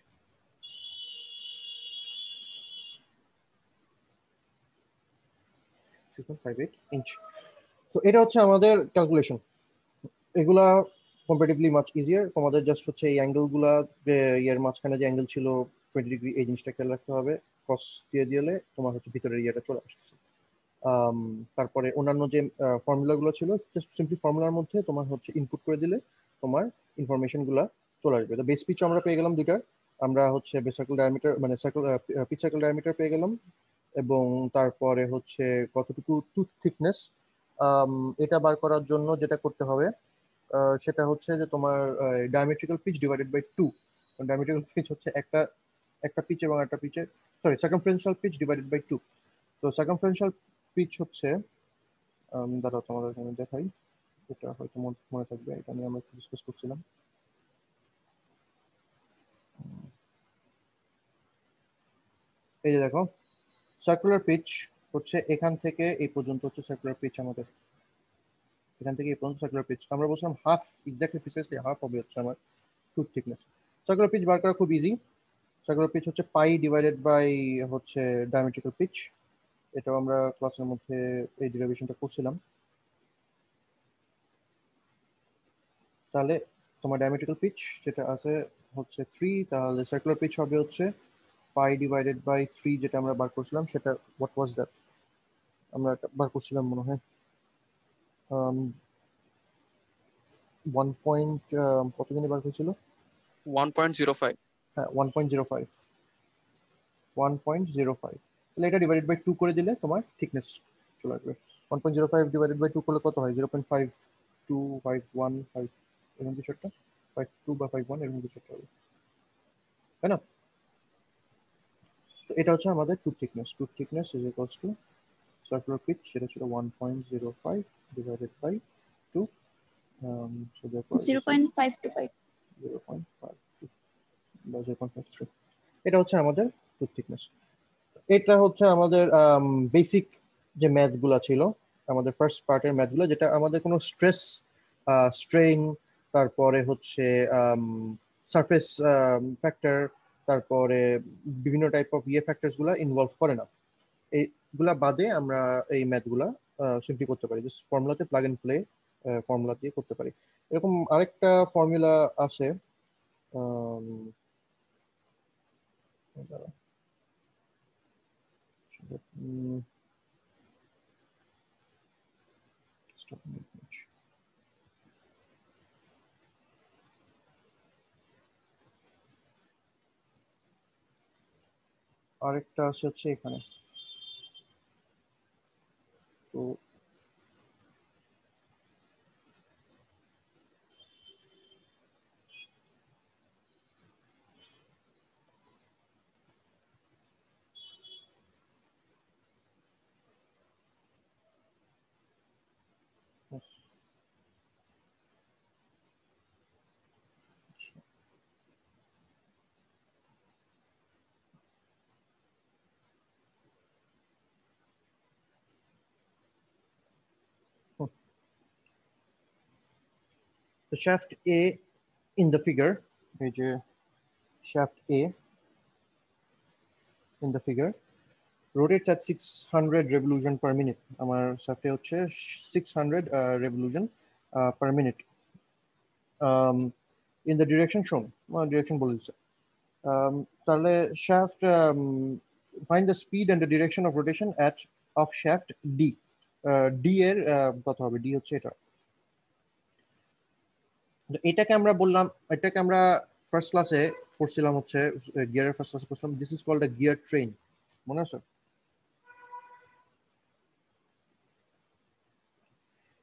six point five eight inch তো এটা হচ্ছে আমাদের ক্যালকুলেশন এগুলা কম্পারেটিভলি মাচ ইজিয়ার তোমাদের জাস্ট হচ্ছে এই অ্যাঙ্গেলগুলা যে ইয়ের মাঝখানে যে অ্যাঙ্গেল ছিল টোয়েন্টি ডিগ্রি এই জিনিসটা খেয়াল রাখতে হবে। কস দিয়ে দিলে তোমার হচ্ছে ভিতরের ইয়েটা চলে আসতেছে। তারপরে অন্যান্য যে ফর্মুলাগুলো ছিল জাস্ট সিম্পলি ফর্মুলার মধ্যে তোমার হচ্ছে ইনপুট করে দিলে তোমার ইনফরমেশনগুলা চলে আসবে। তো বেস পিচ আমরা পেয়ে গেলাম দুইটার। আমরা হচ্ছে বেস সার্কেল ডায়ামিটার মানে সার্কেল পিচ সার্কেল ডায়ামিটার পেয়ে গেলাম এবং তারপরে হচ্ছে কতটুকু টুথ থিকনেস এটা বার করার জন্য যেটা করতে হবে সেটা হচ্ছে যে তোমার diametrical pitch divided by two diametrical pitch হচ্ছে একটা একটা পিচ এবং একটা পিচের sorry circumferential pitch divided by two তো সার্কামফারেন্সিয়াল পিচ হচ্ছে দাঁড়াও তোমাদের আমি দেখাই। এটা হয়তো মনে মনে থাকবে, এটা নিয়ে আমরা ডিসকাস করছিলাম। এই যে দেখো সার্কুলার পিচ হচ্ছে এখান থেকে এই পর্যন্ত হচ্ছে সার্কুলার পিচ আমাদের। এখান থেকে এই পর্যন্ত সার্কুলার পিচ আমরা বলছিলাম হাফ এক্স্যাক্টলি প্রিসাইসলি হাফ হবে হচ্ছে আমার টুথ থিকনেস সার্কুলার পিচ বার করা খুব ইজি সার্কুলার পিচ হচ্ছে পাই ডিভাইডেড বাই হচ্ছে ডায়ামেট্রিক্যাল পিচ। এটাও আমরা ক্লাসের মধ্যে এই ডেরিভেশনটা করছিলাম। তাহলে তোমার ডায়ামেট্রিক্যাল পিচ যেটা আছে হচ্ছে থ্রি তাহলে সার্কুলার পিচ হবে হচ্ছে পাই ডিভাইডেড বাই থ্রি যেটা আমরা বার করছিলাম, সেটা হোয়াট ওয়াজ দ্যাট আমরা বার করছিলাম মনে হয়। ওয়ান পয়েন্ট কত জানি বার করেছিল 1.05 হ্যাঁ one point zero five one point zero five তাহলে এটা ডিভাইডেড বাই টু করে দিলে তোমার থিকনেস চলে আসবে। One point zero five divided by two করলে কত হয়? Zero point five two five one five এরকম কিছু একটা। ফাইভ টু বা ফাইভ ওয়ান এরকম কিছু একটা হবে। তাই না? তো এটা হচ্ছে আমাদের tooth thickness tooth thickness is equals to circular pitch সেটা ছিল one point zero five divided by two so therefore 0 0.5 to 5 0.5 বা জিরো পয়েন্ট ফাইভ থ্রি এটা হচ্ছে আমাদের টুথ থিকনেস এটা হচ্ছে আমাদের বেসিক যে ম্যাথগুলো ছিল, আমাদের ফার্স্ট পার্টের ম্যাথগুলো যেটা আমাদের কোনো স্ট্রেস স্ট্রেইন তারপরে হচ্ছে সারফেস ফ্যাক্টর তারপরে বিভিন্ন টাইপ অফ ইয়ে ফ্যাক্টরসগুলো ইনভলভ করে না। এইগুলা বাদে আমরা এই ম্যাথগুলা সিম্পলি করতে পারি। জাস্ট ফর্মুলাতে প্লাগ এন্ড প্লে ফর্মুলা দিয়ে করতে পারি। এরকম আরেকটা ফর্মুলা আছে Dobra. Stop movement. আরেকটা আছে হচ্ছে এখানে তো the shaft A in the figure, এই যে shaft A in the figure rotates at 600 revolution per minute. আমার shaft A হচ্ছে 600 uh, revolution uh, per minute. Um, in the direction shown, আমার direction বলে দিচ্ছে। Um, তাহলে shaft um, find the speed and the direction of rotation at of shaft D. Uh, D এর uh, কত হবে? D হচ্ছে এটা। এটাকে আমরা বললাম, এটাকে আমরা ফার্স্ট ক্লাসে পড়ছিলাম হচ্ছে গিয়ারের ফার্স্ট ক্লাসে পড়ছিলাম this is called a gear train মনে আছে?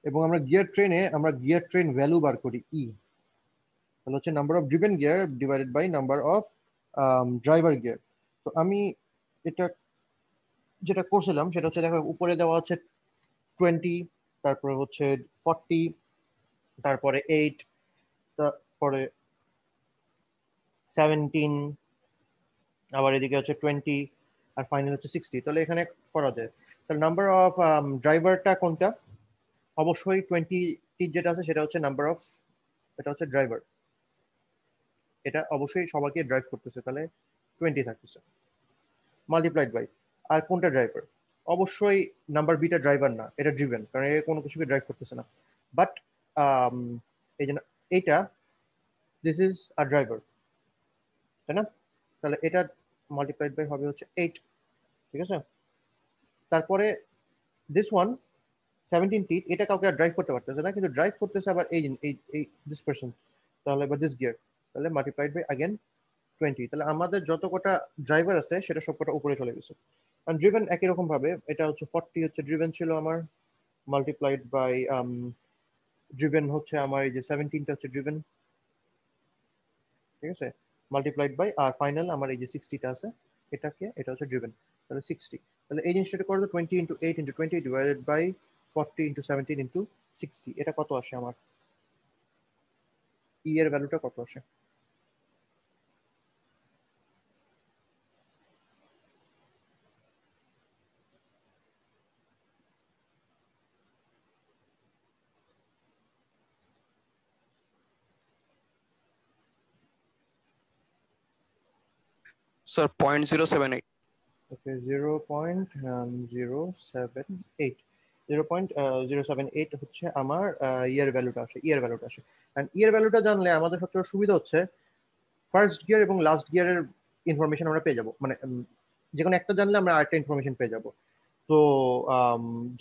এবং আমরা গিয়ার ট্রেনে আমরা গিয়ার ট্রেন ভ্যালু বার করি ই তাহলে হচ্ছে number of driven gear divided by number of driver gear তো আমি এটা যেটা করছিলাম সেটা হচ্ছে দেখো, উপরে দেওয়া হচ্ছে টোয়েন্টি তারপরে হচ্ছে ফর্টি তারপরে এইট তারপরে সেভেন্টিন আবার এদিকে হচ্ছে টোয়েন্টি আর ফাইনাল হচ্ছে সিক্সটি তাহলে এখানে করা যায়। তাহলে নাম্বার অফ ড্রাইভারটা কোনটা? অবশ্যই টোয়েন্টি যেটা আছে সেটা হচ্ছে নাম্বার অফ এটা হচ্ছে ড্রাইভার এটা অবশ্যই সবাইকে ড্রাইভ করতেছে, তাহলে টোয়েন্টি থাকতেছে। মাল্টিপ্লাইড বাই আর কোনটা ড্রাইভার অবশ্যই নাম্বার বিটা ড্রাইভার না, এটা ড্রিভেন কারণ এ কোনো কিছুকে ড্রাইভ করতেছে না। বাট এই যে এইটা দিস ইজ আ ড্রাইভার তাই না? তাহলে এটা মাল্টিপ্লাইড বাই হবে হচ্ছে এইট ঠিক আছে? তারপরে দিস ওয়ান সেভেন্টিন টি এটা কাউকে আর ড্রাইভ করতে পারতেছে না, কিন্তু ড্রাইভ করতেছে আবার এই এই দিস পার্সন তাহলে বা দিস গিয়ার তাহলে মাল্টিপ্লাইড বাই আগেন টোয়েন্টি তাহলে আমাদের যত কটা ড্রাইভার আছে, সেটা সব কটা উপরে চলে গেছে। আর ড্রিভেন একই রকম ভাবে, এটা হচ্ছে ফর্টি হচ্ছে ড্রিভেন ছিল আমার মাল্টিপ্লাইড বাই ড্রিভেন হচ্ছে আমার এই যে সেভেন্টিনটা হচ্ছে ড্রিভেন ঠিক আছে? মাল্টিপ্লাইড বাই আর ফাইনাল আমার এই যে সিক্সটিটা আছে, এটাকে, এটা হচ্ছে ড্রিভেন তাহলে সিক্সটি তাহলে এই জিনিসটা করে twenty into eight into twenty divided by forty into seventeen into sixty এটা কত আসে আমার? ই এর ভ্যালুটা কত আসে? Sir, 0.078. Okay, 0.078 0.078 হচ্ছে আমার ইয়ার ভ্যালুটা আসে ইয়ার ভ্যালুটা আসে। এন্ড ইয়ার ভ্যালুটা জানলে আমাদের সবচেয়ে সুবিধা হচ্ছে ফার্স্ট গিয়ার এবং লাস্ট গিয়ারের ইনফরমেশন আমরা পেয়ে যাব। মানে যে কোনো একটা জানলে আমরা আরেকটা ইনফরমেশন পেয়ে যাব। তো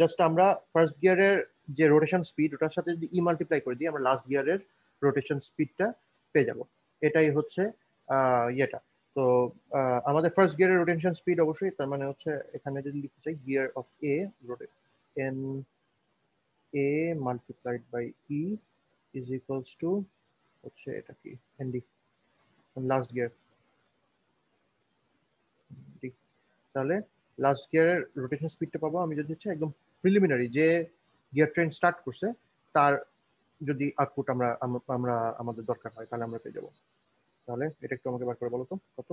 জাস্ট আমরা ফার্স্ট গিয়ারের যে রোটেশন স্পিড ওটার সাথে যদি ই মাল্টিপ্লাই করে দিই আমরা লাস্ট গিয়ারের রোটেশন স্পিডটা পেয়ে যাব। এটাই হচ্ছে ইয়েটা। তো আমাদের ফার্স্ট গিয়ারের রোটেশন স্পিড অবশ্যই, তার মানে হচ্ছে এখানে যদি লিখতে চাই gear of A N A multiplied by e is equals to হচ্ছে এটা কি? এনডি লাস্ট গিয়ার তাহলে লাস্ট গিয়ারের রোটেশন স্পিডটা পাবো, আমি যদি হচ্ছে একদম প্রিলিমিনারি যে গিয়ার ট্রেন স্টার্ট করছে, তার যদি আউটপুট আমরা আমরা, আমাদের দরকার হয়, তাহলে আমরা পেয়ে যাব। তাহলে এটা একটু আমাকে বার করে বলো তো কত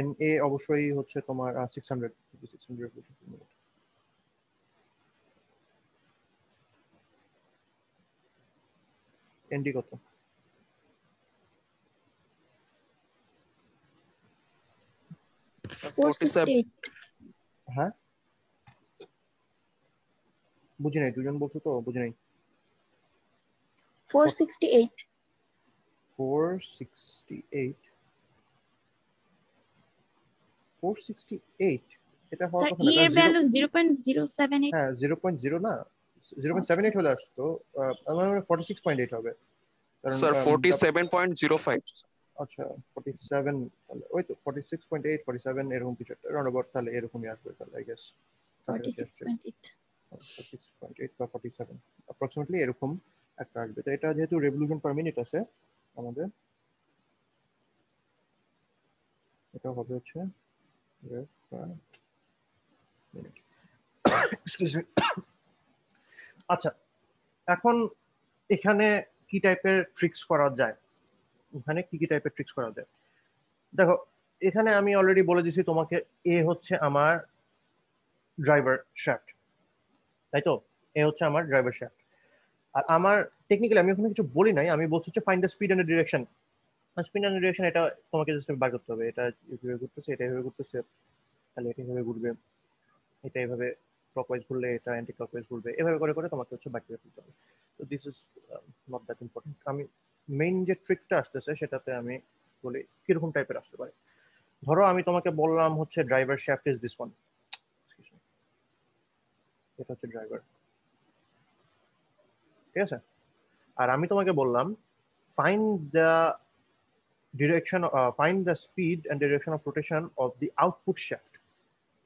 এন এ অবশ্যই হচ্ছে তোমার six hundred six hundred N D কত Four 47. sixty-eight. হ্যাঁ বুঝি নাই দুজন বলছো তো বুঝি নাই Four sixty-eight. Four sixty eight four sixty eight এটা হওয়ার কথা না zero seven eight. হ্যাঁ জিরো পয়েন্ট জিরো না জিরো পয়েন্ট সেভেন এইট হলে আসতো আমার ফর্টি সিক্স পয়েন্ট এইট হবে কারণ um, 47.05. আচ্ছা ফর্টি সেভেন তাহলে ওই তো forty six point eight forty seven এরকম কিছু একটা রাউন্ড অ্যাবাউট তাহলে এরকমই আসবে তাহলে I guess Forty six point eight. Six point eight বা ফর্টি সেভেন অ্যাপ্রক্সিমেটলি এরকম একটা আসবে তো এটা যেহেতু রেভলিউশন পার মিনিট আছে আমাদের এটা হবে হচ্ছে. আচ্ছা এখন এখানে কি টাইপের ট্রিক্স করা যায়? এখানে কি কি টাইপের ট্রিক্স করা যায়? দেখো, এখানে আমি অলরেডি বলে দিছি তোমাকে, এ হচ্ছে আমার ড্রাইভার শ্যাফট তাই তো? এ হচ্ছে আমার ড্রাইভার শ্যাফট আর আমার টেকনিক্যালি আমি ওখানে কিছু বলি নাই, আমি বলছি হচ্ছে find the speed and direction speed and direction এটা তোমাকে জাস্ট বার করতে হবে, এটা এভাবে ঘুরতেছে, এটা এভাবে ঘুরতেছে, তাহলে এটা এভাবে ঘুরবে, এটা এভাবে ক্লকওয়াইজ ঘুরলে এটা অ্যান্টি ক্লকওয়াইজ ঘুরবে, এভাবে করে করে তোমাকে হচ্ছে বাকি ফেলতে হবে। তো this is not that important আমি মেইন যে ট্রিকটা আসতেছে সেটাতে আমি বলি কীরকম টাইপের আসতে পারে। ধরো আমি তোমাকে বললাম হচ্ছে driver shaft is this one এটা হচ্ছে ড্রাইভার ঠিক আছে? আর আমি তোমাকে বললাম find the direction find the speed and direction of rotation of the output shaft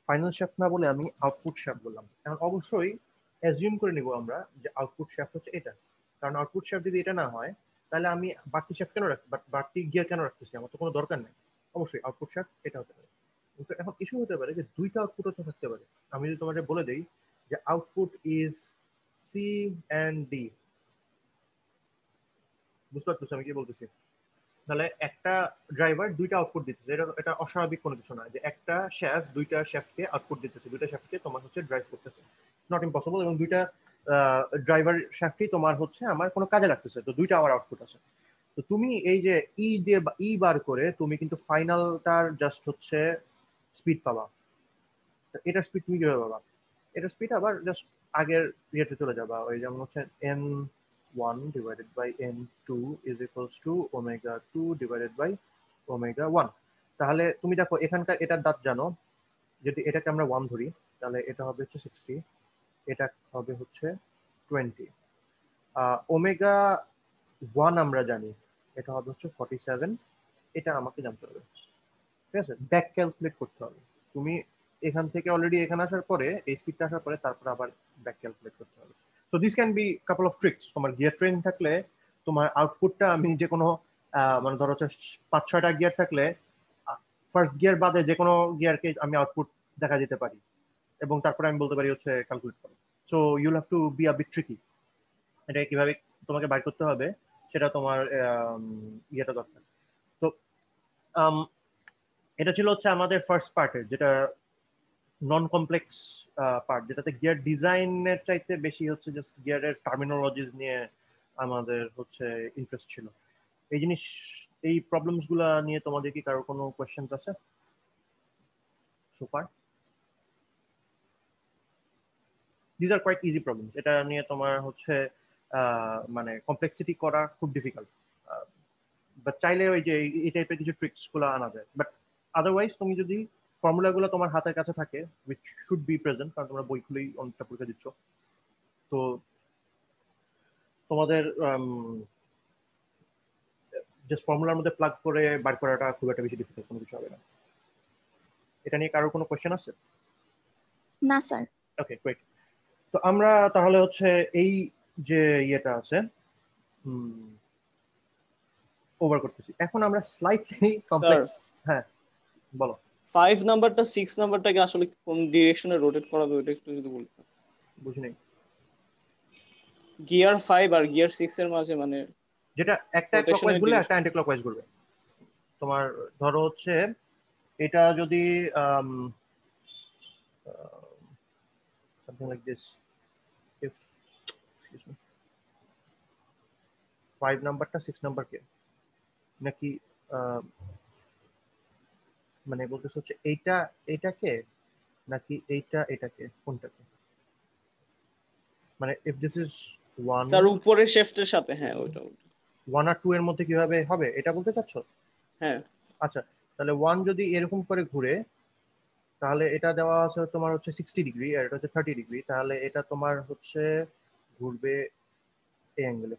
final shaft না বলে আমি আউটপুট শ্যাফট বললাম। এখন অবশ্যই অ্যাজিউম করে নিব আমরা যে আউটপুট শ্যাফট হচ্ছে এটা। কারণ আউটপুট শ্যাফট যদি এটা না হয়, তাহলে আমি বাড়তি শ্যাফট কেন রাখছি বাড়তি গিয়ার কেন রাখতেছি? আমার তো কোনো দরকার নেই। অবশ্যই আউটপুট শ্যাফট এটা হতে পারে। কিন্তু এখন ইস্যু হতে পারে যে দুইটা আউটপুট হতে থাকতে পারে। আমি যদি তোমাদের বলে দিই যে output is C and D বুঝতে পারতেছো আমি কি বলতেছি? তাহলে একটা ড্রাইভার দুইটা আউটপুট দিতেছে। এটা এটা অস্বাভাবিক কোনো কিছু নয় যে একটা শ্যাফট দুইটা শ্যাফটকে আউটপুট দিতেছে। দুইটা শ্যাফটকে তোমার হচ্ছে ড্রাইভ করতেছে। নট ইম্পসিবল এবং দুইটা ড্রাইভার শ্যাফটই তোমার হচ্ছে আমার কোনো কাজে লাগতেছে। তো দুইটা আমার আউটপুট আছে। তো তুমি এই যে ই দিয়ে ই বার করে তুমি কিন্তু ফাইনালটার জাস্ট হচ্ছে স্পিড পাবা। এটা স্পিড তুমি কীভাবে পাবা? এটা স্পিড আবার জাস্ট আগের ইয়েতে চলে যাবা। ওই যেমন হচ্ছে N one divided by N two is equals to omega two divided by omega one তাহলে তুমি দেখো, এখানকার এটার দাঁত জানো, যদি এটাকে আমরা ওয়ান ধরি, তাহলে এটা হবে হচ্ছে সিক্সটি এটা হবে হচ্ছে টোয়েন্টি ওমেগা ওয়ান আমরা জানি, এটা হবে হচ্ছে ফর্টি সেভেন এটা আমাকে জানতে হবে। ঠিক আছে? ব্যাক ক্যালকুলেট করতে হবে। তুমি এখান থেকে অলরেডি এখানে আসার পরে, এই স্পিডটা আসার পরে, তারপর আবার ব্যাক ক্যালকুলেট করতে হবে। So this can be couple of tricks তোমার গিয়ার ট্রেন থাকলে তোমার আউটপুটটা আমি যে কোনো মানে ধরো পাঁচ, ছয়টা গিয়ার থাকলে ফার্স্ট গিয়ার বাদে যে কোনো গিয়ারকে আমি আউটপুট দেখা যেতে পারি। এবং তারপরে আমি বলতে পারি হচ্ছে ক্যালকুলেট করো। So you'll have to be a bit tricky এটা কীভাবে তোমাকে বাইর করতে হবে, সেটা তোমার ইয়েটা দরকার। তো এটা ছিল হচ্ছে আমাদের ফার্স্ট পার্টের যেটা নন কমপ্লেক্স পার্ট যেটাতে গিয়ার ডিজাইনের চাইতে বেশি হচ্ছে জাস্ট গিয়ারের টার্মিনোলজিস নিয়ে আমাদের হচ্ছে ইন্টারেস্ট ছিল। এই জিনিস, এই প্রবলেমসগুলা নিয়ে তোমাদের কি কারও কোনো কোয়েশ্চেন্স আছে? Super these are quite easy problems এটা নিয়ে তোমার হচ্ছে মানে কমপ্লেক্সিটি করা খুব ডিফিকাল্ট বাট চাইলে ওই যে এই টাইপের কিছু ট্রিক্সগুলো আনা যায়। বাট আদারওয়াইজ তুমি যদি ফর্মুলা গুলো তোমার হাতের কাছে থাকে উইচ শুড বি প্রেজেন্ট কারণ তোমরা বই খুলেই অনেকটা পরীক্ষা দিচ্ছ। তো তোমাদের জাস্ট ফর্মুলার মধ্যে প্লাগ করে বার করাটা খুব একটা বেশি ডিফিকাল্ট কোনো কিছু হবে না। এটা নিয়ে কারোর কোনো কোয়েশ্চেন আছে? না স্যার। ওকে গ্রেট তো আমরা তাহলে হচ্ছে এই যে ইয়েটা আছে ওভার করতেছি। এখন আমরা স্লাইটলি কমপ্লেক্স হ্যাঁ বলো। ফাইভ নাম্বারটা সিক্স নাম্বারটাকে আসলে কোন ডিরেকশনে রোটেট করাবে ওটা একটু যদি বলতেন। বুঝি নাই। গিয়ার ফাইভ আর গিয়ার সিক্স এর মাঝে মানে যেটা একটা ক্লকওয়াইজ ঘুরলে একটা অ্যান্টি ক্লকওয়াইজ ঘুরবে তোমার ধরো হচ্ছে এটা যদি this if excuse me five নাম্বারটা সিক্স নাম্বার কে নাকি মানে বলতেছে হচ্ছে এইটা এইটাকে নাকি এইটা এটাকে কোনটাকে? মানে if this is one sir উপরের শেফটের সাথে হ্যাঁ ওইটা ওয়ান আর টু এর মধ্যে কীভাবে হবে এটা বলতে চাচ্ছ? হ্যাঁ। আচ্ছা তাহলে ওয়ান যদি এরকম করে ঘুরে তাহলে এটা দেওয়া আছে তোমার হচ্ছে সিক্সটি ডিগ্রি আর এটা হচ্ছে থার্টি ডিগ্রি তাহলে এটা তোমার হচ্ছে ঘুরবে এই অ্যাঙ্গেলে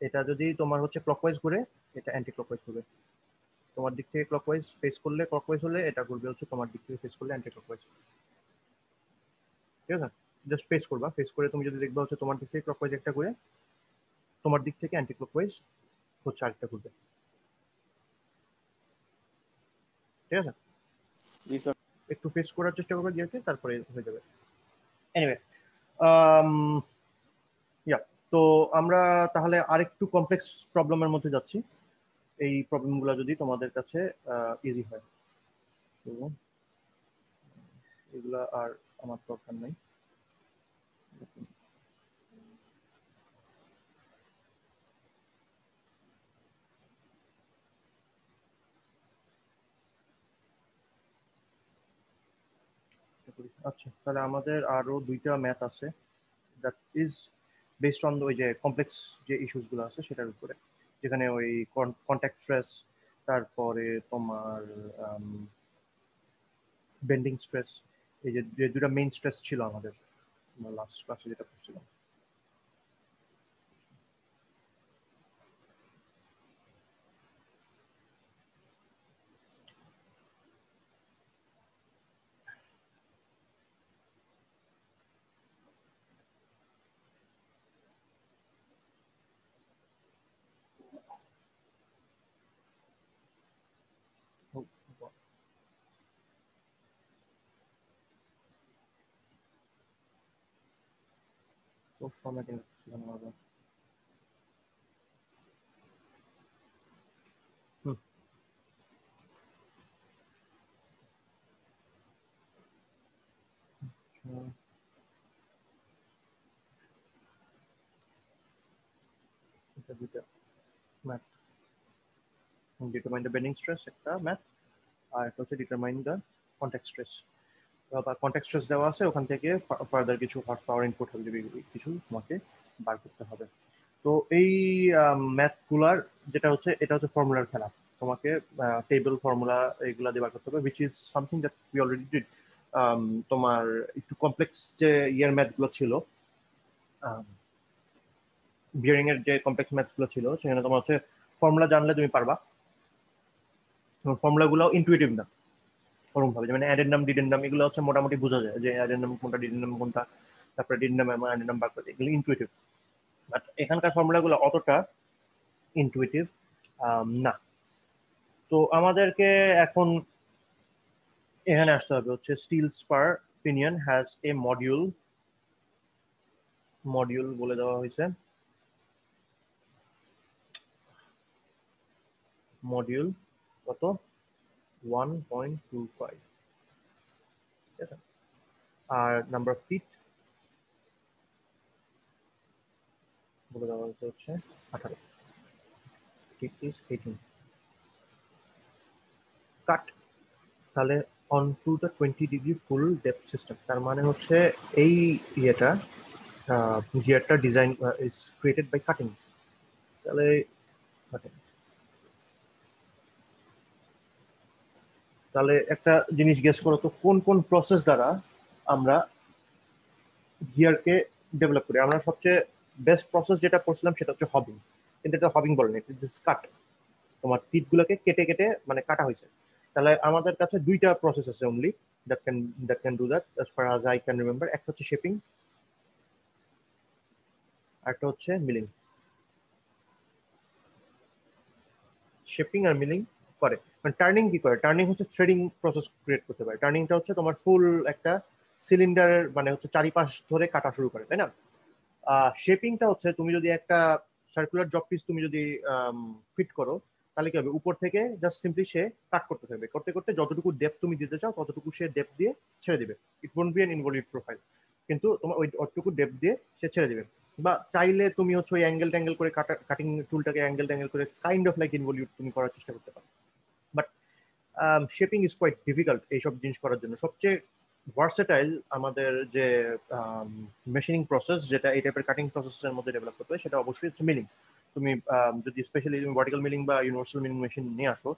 এটা যদি তোমার হচ্ছে ক্লকওয়াইজ ঘুরে এটা অ্যান্টি ক্লকওয়াইজ ঘুরবে। তোমার দিক থেকে ক্লকওয়াইজ ফেস করলে ক্লকওয়াইজ হলে এটা ঘুরবে হচ্ছে তোমার দিক থেকে ফেস করলে অ্যান্টি ক্লকওয়াইজ ঠিক আছে? জাস্ট ফেস করবা। ফেস করে তুমি যদি দেখবা হচ্ছে তোমার দিক থেকে ক্লকওয়াইজ একটা ঘুরে তোমার দিক থেকে অ্যান্টি ক্লকওয়াইজ হচ্ছে আরেকটা ঘুরবে। ঠিক আছে? জি স্যার একটু ফেস করার চেষ্টা করবে গিয়ারকে তারপরে হয়ে যাবে। এনিওয়ে ইয়া তো আমরা তাহলে আরেকটু কমপ্লেক্স প্রবলেমের মধ্যে যাচ্ছি। এই প্রবলেমগুলো যদি তোমাদের কাছে ইজি হয়। তো এগুলা আর আমার দরকার নেই। আচ্ছা তাহলে আমাদের আরও দুইটা ম্যাথ আছে। দ্যাট ইজ বেসড অন ওই যে কমপ্লেক্স যে ইস্যুসগুলো আছে, সেটার উপরে। যেখানে ওই কন্ট্যাক্ট স্ট্রেস তারপরে তোমার বেন্ডিং স্ট্রেস এই যে দুটা মেইন স্ট্রেস ছিল আমাদের লাস্ট ক্লাসে যেটা পড়ছিলাম formatting model. Hmm. Okay. the math. And determine the bending stress at the math. I also determine the contact stress. বা কন্ট্যাক্ট দেওয়া আছে, ওখান থেকে ফার্দার কিছু হর্স পাওয়ার ইনপুট কিছু তোমাকে বার করতে হবে। তো এই ম্যাথগুলার যেটা হচ্ছে, এটা হচ্ছে ফর্মুলার খেলা। তোমাকে টেবিল ফর্মুলা এগুলা দিয়ে বার করতে হবে which is something that we already did তোমার একটু কমপ্লেক্স যে ইয়ার ম্যাথগুলো ছিল বিয়ারিং এর যে কমপ্লেক্স ম্যাথগুলো ছিল, সেখানে তোমার হচ্ছে ফর্মুলা জানলে তুমি পারবা। ফর্মুলাগুলো ইনটুইটিভ না। ওরকম ভাবে যেমন অ্যাডেন্ডাম ডিডেন্ডাম এগুলো হচ্ছে মোটামুটি বোঝা যায় যে অ্যাডেন্ডাম কোনটা ডিডেন্ডাম কোনটা, তারপরে ডিডেন্ডাম এবং অ্যাডেন্ডাম করতে এগুলো ইনটুইটিভ বাট এখানকার ফর্মুলাগুলো অতটা ইনটুইটিভ না। তো আমাদেরকে এখন এখানে আসতে হবে হচ্ছে steel spur pinion has a module module বলে দেওয়া হয়েছে। মডিউল কত? ওয়ান পয়েন্ট টু ফাইভ আর নাম্বার অফ ফিট বলে দেওয়া হচ্ছে আঠারো। ফিট ইজ এইটিন কাট তাহলে on to the twenty degree full depth system তার মানে হচ্ছে এই ইয়েটা গিয়ারটা design it's created by cutting তাহলে কাটিং তাহলে একটা জিনিস গেস করো তো, কোন কোন প্রসেস দ্বারা আমরা গিয়ারকে ডেভেলপ করি? আমরা সবচেয়ে বেস্ট প্রসেস যেটা করছিলাম সেটা হচ্ছে হবিং কিন্তু এটা হবিং বলেন ইটস কাট তোমার টিথ গুলোকে কেটে কেটে মানে কাটা হয়েছে। তাহলে আমাদের কাছে দুইটা প্রসেস আছে only that can that can do that as far as I can remember একটা হচ্ছে শেপিং একটা হচ্ছে মিলিং শেপিং আর মিলিং করে। মানে টার্নিং কি করে? টার্নিং হচ্ছে থ্রেডিং প্রসেস ক্রিয়েট করতে পারে। টার্নিংটা হচ্ছে তোমার ফুল একটা সিলিন্ডার মানে হচ্ছে চারিপাশ ধরে কাটা শুরু করে, তাই না? শেপিংটা হচ্ছে তুমি যদি একটা সার্কুলার জব পিস তুমি যদি ফিট করো, তাহলে কি হবে? উপর থেকে জাস্ট সিম্পলি সে কাট করতে থাকবে। করতে করতে যতটুকু ডেপ তুমি দিতে চাও, ততটুকু সে ডেপ দিয়ে ছেড়ে দিবে। It won't be an involute profile কিন্তু তোমার ওই অতটুকু ডেপ দিয়ে সে ছেড়ে দিবে। বা চাইলে তুমি হচ্ছে ওই অ্যাঙ্গেল ট্যাঙ্গেল করে কাটা টুলটাকে অ্যাঙ্গেল ট্যাঙ্গেল করে কাইন্ড অফ লাইক ইনভলিউট তুমি করার চেষ্টা করতে পারো। শেপিং ইজ কোয়াইট ডিফিকাল্ট এইসব জিনিস করার জন্য। সবচেয়ে ভার্সেটাইল আমাদের যে মেশিনিং প্রসেস যেটা এই টাইপের কাটিং প্রসেসের মধ্যে ডেভেলপ করতে হয়, সেটা অবশ্যই হচ্ছে মিলিং তুমি যদি স্পেশালি তুমি ভার্টিক্যাল মিলিং বা ইউনিভার্সাল মিলিং মেশিন নিয়ে আসো,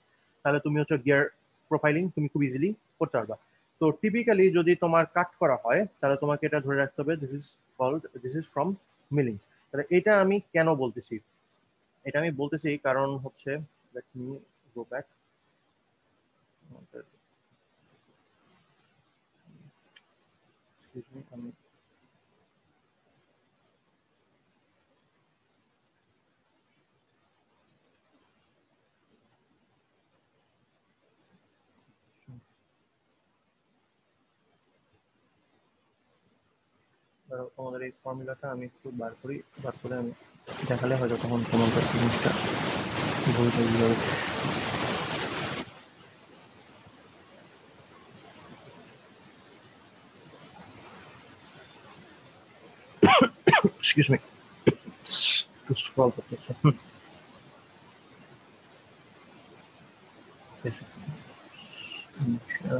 তাহলে তুমি হচ্ছে গিয়ার প্রোফাইলিং তুমি খুব ইজিলি করতে পারবা। তো টিপিক্যালি যদি তোমার কাট করা হয়, তাহলে তোমাকে এটা ধরে রাখতে হবে this is called this is from milling তাহলে এটা আমি কেন বলতেছি? এটা আমি বলতেছি কারণ হচ্ছে, let me go back Excuse me, আমি তোমাদের এই ফর্মুলাটা আমি একটু বার করি বার করে আমি দেখালে হয়তো তখন তোমাদের জিনিসটা বলতে যাবে। Excuse me. হচ্ছে হুম। Yes. আচ্ছা।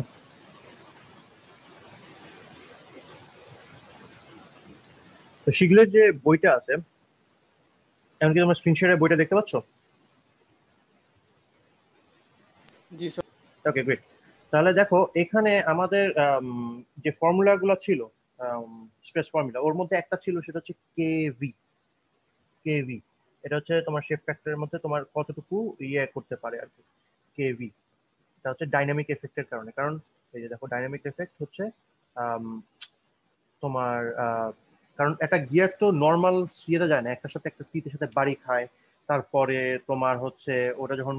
তো শিগলের যে বইটা আছে এমনকি তোমরা স্ক্রিনশটের বইটা দেখতে পাচ্ছ জি স্যার ওকে গ্রেট তাহলে দেখো এখানে আমাদের আম, যে ফর্মুলা গুলো ছিল স্ট্রেস ফর্মুলা ওর মধ্যে একটা ছিল, সেটা হচ্ছে কেভি কেভি এটা হচ্ছে তোমার শেপ ফ্যাক্টরের মধ্যে তোমার কতটুকু ইয়ে করতে পারে আর কি। কেভি এটা হচ্ছে ডাইনামিক এফেক্টের কারণে। কারণ, এই যে দেখো ডাইনামিক এফেক্ট হচ্ছে তোমার কারণ একটা গিয়ার তো নর্মাল ইয়েতে যায় না। একটার সাথে একটা টিতের সাথে বাড়ি খায়। তারপরে তোমার হচ্ছে, ওটা যখন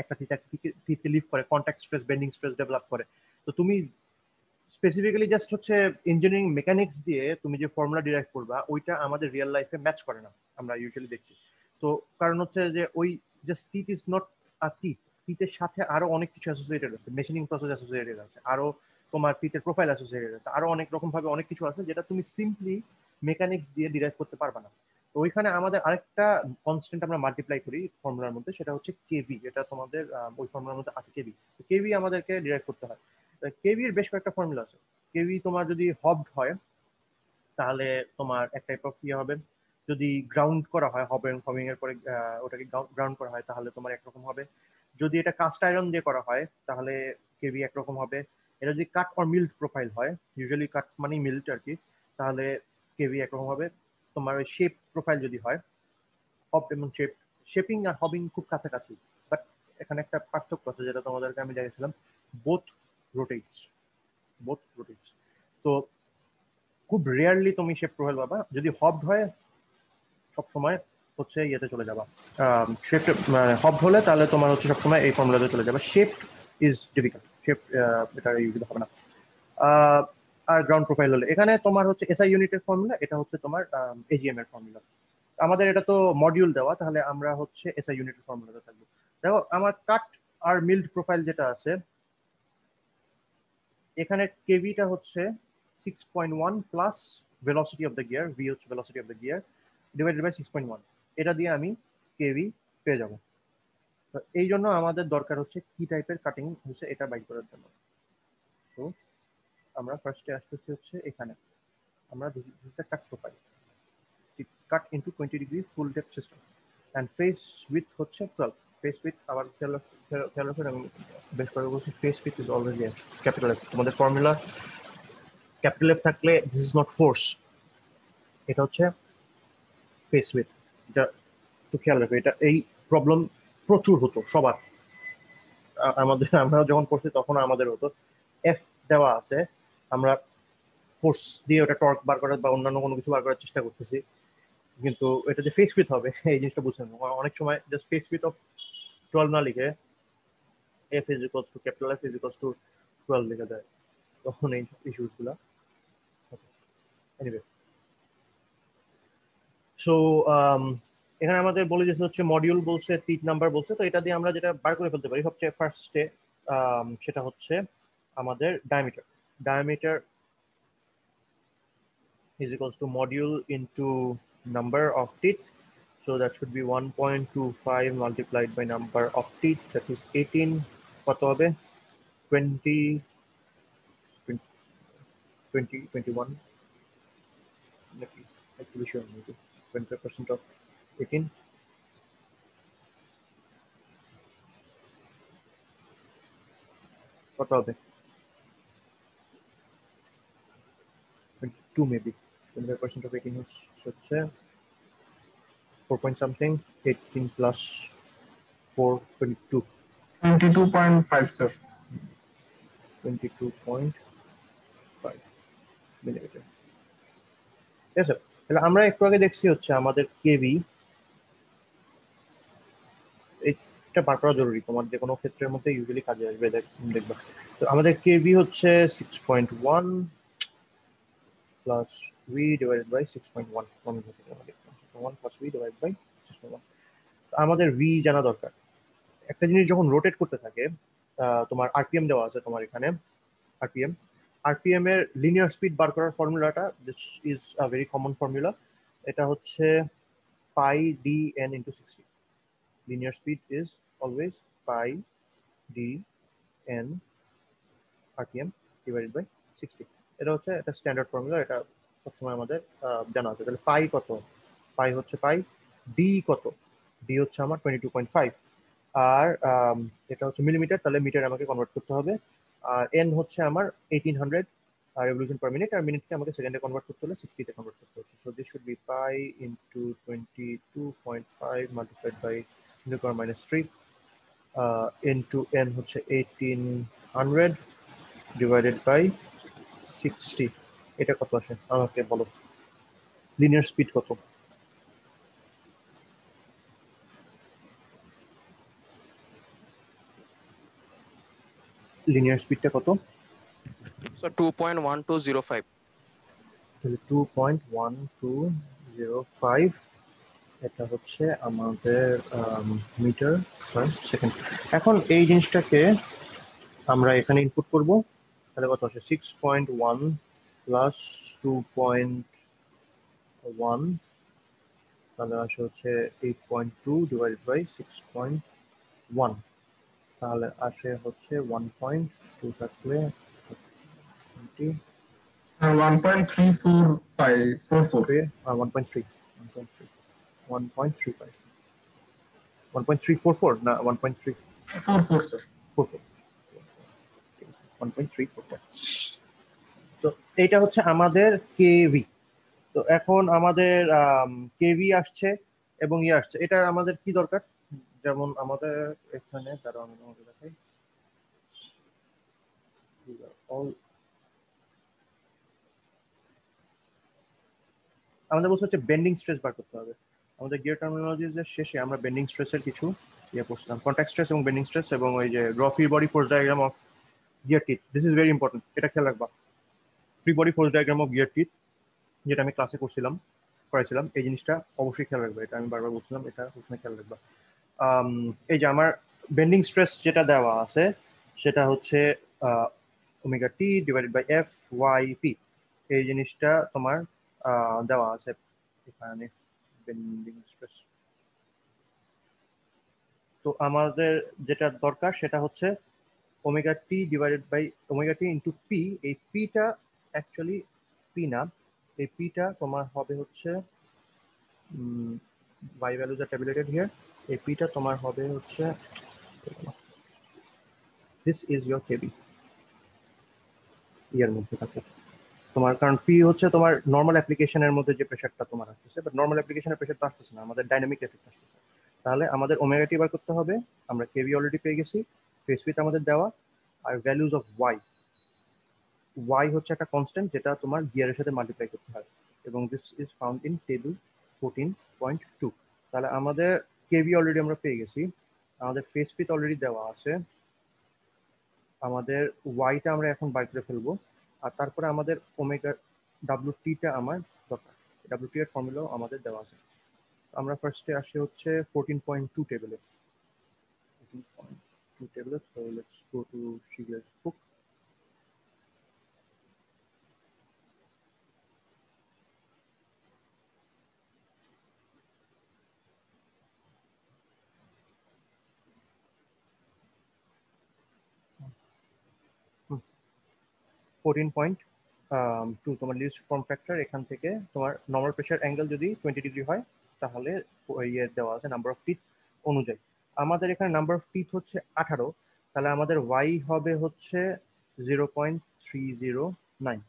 একটা টিতে একটা টিতে লিভ করে contact stress bending stress develop করে। তো তুমি স্পেসিফিক্যালি জাস্ট হচ্ছে ইঞ্জিনিয়ারিং মেকানিক্স দিয়ে তুমি যে ফর্মুলা ডিরাইভ করবা, ওইটা আমাদের রিয়েল লাইফে ম্যাচ করে না, আমরা ইউজুয়ালি দেখছি। তো কারণ হচ্ছে যে ওই just teeth is not a teeth টিথের সাথে আরও অনেক কিছু অ্যাসোসিয়েটেড আছে মেশিনিং প্রসেস অ্যাসোসিয়েটেড আছে, আরও তোমার টিথের প্রোফাইল অ্যাসোসিয়েটেড আছে, আরও অনেক রকম ভাবে অনেক কিছু আছে যেটা তুমি সিম্পলি মেকানিক্স দিয়ে ডিরাইভ করতে পারবে না। তো ওইখানে আমাদের আরেকটা কনস্ট্যান্ট আমরা মাল্টিপ্লাই করি ফর্মুলার মধ্যে, সেটা হচ্ছে কেভি যেটা তোমাদের ওই ফর্মুলার মধ্যে আছে কেভি কেভি আমাদেরকে ডিরাইভ করতে হয়। কেভি বেশ কয়েকটা ফর্মুলা আছে। কেভি তোমার যদি হবড হয়, তাহলে তোমার এক টাইপ অফ ইয়ে হবে। যদি গ্রাউন্ড করা হয় হবেন হবিং এর পরে ওটাকে গ্রাউন্ড করা হয়, তাহলে তোমার একরকম হবে। যদি এটা কাস্ট আয়রন দিয়ে করা হয়, তাহলে কেভি একরকম হবে। এটা যদি কাট অর মিল্ড প্রোফাইল হয় ইউজুয়ালি কাট মানে মিল্ট আর কি, তাহলে কেভি একরকম হবে। তোমার ওই শেপ প্রোফাইল যদি হয় হব এবং শেপ শেপিং আর হবিং খুব কাছাকাছি। বাট এখানে একটা পার্থক্য আছে যেটা তোমাদেরকে আমি জানিয়েছিলাম বোথ রোটেটস বোথ রোটেটস তো খুব রেয়ারলি তুমি শেপ প্রোফাইল পাবা। যদি হবড হয়, সব সময় হচ্ছে ইয়েতে চলে যাবা। শেপ হব হলে তাহলে তোমার হচ্ছে সবসময় এই ফর্মুলাতে চলে যাবে। শেপ ইজ ডিফিকাল্ট শেপ এটা ইউজুয়ালি হবে না। আর গ্রাউন্ড প্রোফাইল হলে। এখানে তোমার হচ্ছে এসআই ইউনিটের ফর্মুলা এটা হচ্ছে তোমার এজিএম এর ফর্মুলা আমাদের এটা তো মডিউল দেওয়া, তাহলে আমরা হচ্ছে এসআই ইউনিটের ফর্মুলাতে থাকব। দেখো, আমার কাট আর মিল্ড প্রোফাইল যেটা আছে এখানে কেভিটা হচ্ছে six point one plus velocity of the gear V হচ্ছে velocity of the gear divided by six point one এটা দিয়ে আমি কেভি পেয়ে যাব। তো এই জন্য আমাদের দরকার হচ্ছে কি টাইপের কাটিং হচ্ছে এটা বাইক করার জন্য। তো আমরা ফার্স্টে আসতেছি হচ্ছে এখানে। আমরা this cut profile cut into twenty degree full depth system and face width হচ্ছে টুয়েলভ উইথ আবার খেয়াল রাখবেন আমি বেশ করে বলছি face width is always capital F তোমাদের ফর্মুলা ক্যাপিটাল এফ থাকলে দিস ইজ নট ফোর্স এটা হচ্ছে ফেস উইথ এটা একটু খেয়াল রাখবে এটা এই প্রবলেম প্রচুর হতো, সবার। আমাদের আমরা যখন পড়ছি তখন আমাদের হতো। এফ দেওয়া আছে, আমরা ফোর্স দিয়ে ওটা টর্ক বার করার বা অন্যান্য কোনো কিছু বার করার চেষ্টা করতেছি। কিন্তু এটা যে ফেস উইথ হবে, এই জিনিসটা বুঝছেন অনেক সময় just face width of twelve না লিখে F is equals to capital F is equals to twelve লিখে দেয়। তখন এই ইস্যুসগুলা। এনিওয়ে সো এখানে আমাদের বলে দিয়েছে হচ্ছে মডিউল বলছে তিন নাম্বার বলছে, তো এটা দিয়ে আমরা যেটা বার করে ফেলতে পারি, সবচেয়ে ফার্স্টে সেটা হচ্ছে আমাদের diameter diameter is equals to module into number of teeth. So that should be 1.25 multiplied by number of teeth, that is 18. What 20, 20, 20, 21. Actually, sure, 25% of 18. What are they? 22 maybe. 25% of 18 is, so it's, uh, 4 point something, 18 plus 4, 22. 22.5, sir. 22.5 millimetre ঠিক আছে তাহলে আমরা একটু আগে দেখছি হচ্ছে আমাদের কেবি এটা বার করা জরুরি। তোমার যে কোনো ক্ষেত্রের মধ্যে ইউজুয়ালি কাজে আসবে দেখবা। তো আমাদের কেবি হচ্ছে six point one plus V divided by six point one আমাদের। ডিভাইড বাই আমাদের ভি জানা দরকার। একটা জিনিস যখন রোটেট করতে থাকে তোমার আরপিএম দেওয়া আছে তোমার এখানে আরপিএম আরপিএম এর লিনিয়ার স্পিড বার করার ফর্মুলাটা this is a very common formula এটা হচ্ছে pi D N into sixty linear speed is always pi D N RPM divided by sixty এটা হচ্ছে একটা স্ট্যান্ডার্ড ফর্মুলা এটা সবসময় আমাদের জানা আছে। তাহলে পাই কত? পাই হচ্ছে পাই ডি কত? ডি হচ্ছে আমার টোয়েন্টি টু পয়েন্ট ফাইভ আর এটা হচ্ছে মিলিমিটার তাহলে মিটার আমাকে কনভার্ট করতে হবে। আর এন হচ্ছে আমার eighteen hundred revolution per minute আর মিনিটকে আমাকে সেকেন্ডে কনভার্ট করতে হলে সিক্সটিতে কনভার্ট করতে হচ্ছে। So this should be pi into twenty two point five multiplied by into power minus three into N হচ্ছে eighteen hundred divided by sixty এটা কত আসে? আমাকে বলো। লিনিয়ার স্পিড কত? লিনিয়ার স্পিডটা কত? So 2.1205. তাহলে two point one two zero five এটা হচ্ছে আমাদের মিটার পার সেকেন্ড এখন এই জিনিসটাকে আমরা এখানে ইনপুট করব। তাহলে কত আছে? Six point one plus two point one তাহলে আসে হচ্ছে eight point two divide by six point one তাহলে আসে হচ্ছে ওয়ান পয়েন্ট টু থাকলে twenty one point three four five four four Okay, uh, 1.3. 1.3. 1.35. 1.344, no, 1.344. Four four sir 1.344. তো এটা হচ্ছে আমাদের কেভি তো এখন আমাদের কেভি আসছে এবং ইয়ে আসছে এটা আমাদের কি দরকার যেমন আমাদের এখানে তারা আমি তোমাকে দেখাই। আমাদের বলছে হচ্ছে বেন্ডিং স্ট্রেস বার করতে হবে। আমাদের গিয়ার টার্মিনোলজির শেষে আমরা বেন্ডিং স্ট্রেসের কিছু ইয়ে পড়ছিলাম কন্ট্যাক্ট স্ট্রেস এবং বেন্ডিং স্ট্রেস এবং ওই যে গ্রফি body force diagram of gear teeth this is very important এটা খেয়াল রাখবা। Free body force diagram of gear teeth যেটা আমি ক্লাসে করছিলাম করেছিলাম এই জিনিসটা অবশ্যই খেয়াল রাখবে। এটা আমি বারবার বলছিলাম, এটা সবসময় খেয়াল রাখবা। এই যে আমার বেন্ডিং স্ট্রেস যেটা দেওয়া আছে, সেটা হচ্ছে omega T divided by F Y P এই জিনিসটা তোমার দেওয়া আছে এখানে বেন্ডিং স্ট্রেস তো আমাদের যেটা দরকার, সেটা হচ্ছে omega T divided by omega T into P এই পিটা অ্যাকচুয়ালি পি না। এই পিটা তোমার হবে হচ্ছে by values are tabulated here এই পিটা তোমার হবে হচ্ছে দিস ইজ ইয়োর কেবি ইয়ার মধ্যে থাকে তোমার, কারণ পি হচ্ছে তোমার নর্মাল অ্যাপ্লিকেশনের মধ্যে যে প্রেশারটা তোমার আসতেছে বাট নর্মাল অ্যাপ্লিকেশনের প্রেশারটা আসতেছে না, আমাদের ডাইনামিক এফেক্ট আসতেছে। তাহলে আমাদের ওমেগা টি বার করতে হবে, আমরা কেবি অলরেডি পেয়ে গেছি ফেস উইথ আমাদের দেওয়া, আর ভ্যালুজ অফ ওয়াই ওয়াই হচ্ছে একটা কনস্ট্যান্ট যেটা তোমার গিয়ারের সাথে মাল্টিপ্লাই করতে হয়, এবং this is found in table fourteen point two তাহলে আমাদের কেবি অলরেডি আমরা পেয়ে গেছি। আমাদের ফেস পিট অলরেডি দেওয়া আছে। আমাদের ওয়াইটা আমরা এখন বাইর করে ফেলব। আর তারপরে আমাদের ওমেগা ডাব্লিউ টিটা আমার দরকার। ডাব্লিউ টি এর ফর্মুলাও আমাদের দেওয়া আছে। আমরা ফার্স্টে আসি হচ্ছে ফোরটিন পয়েন্ট টু টেবিলে ফোরটিন পয়েন্ট টু টেবিলে so let's go to Shigley's book fourteen point two তোমার লিস্ট ফর্ম ফ্যাক্টর এখান থেকে তোমার নর্মাল প্রেশার অ্যাঙ্গেল যদি টোয়েন্টি ডিগ্রি হয়, তাহলে ইয়ে দেওয়া আছে নাম্বার অফ টিথ অনুযায়ী। আমাদের এখানে নাম্বার অফ টিথ হচ্ছে আঠারো, তাহলে আমাদের ওয়াই হবে হচ্ছে zero point three zero nine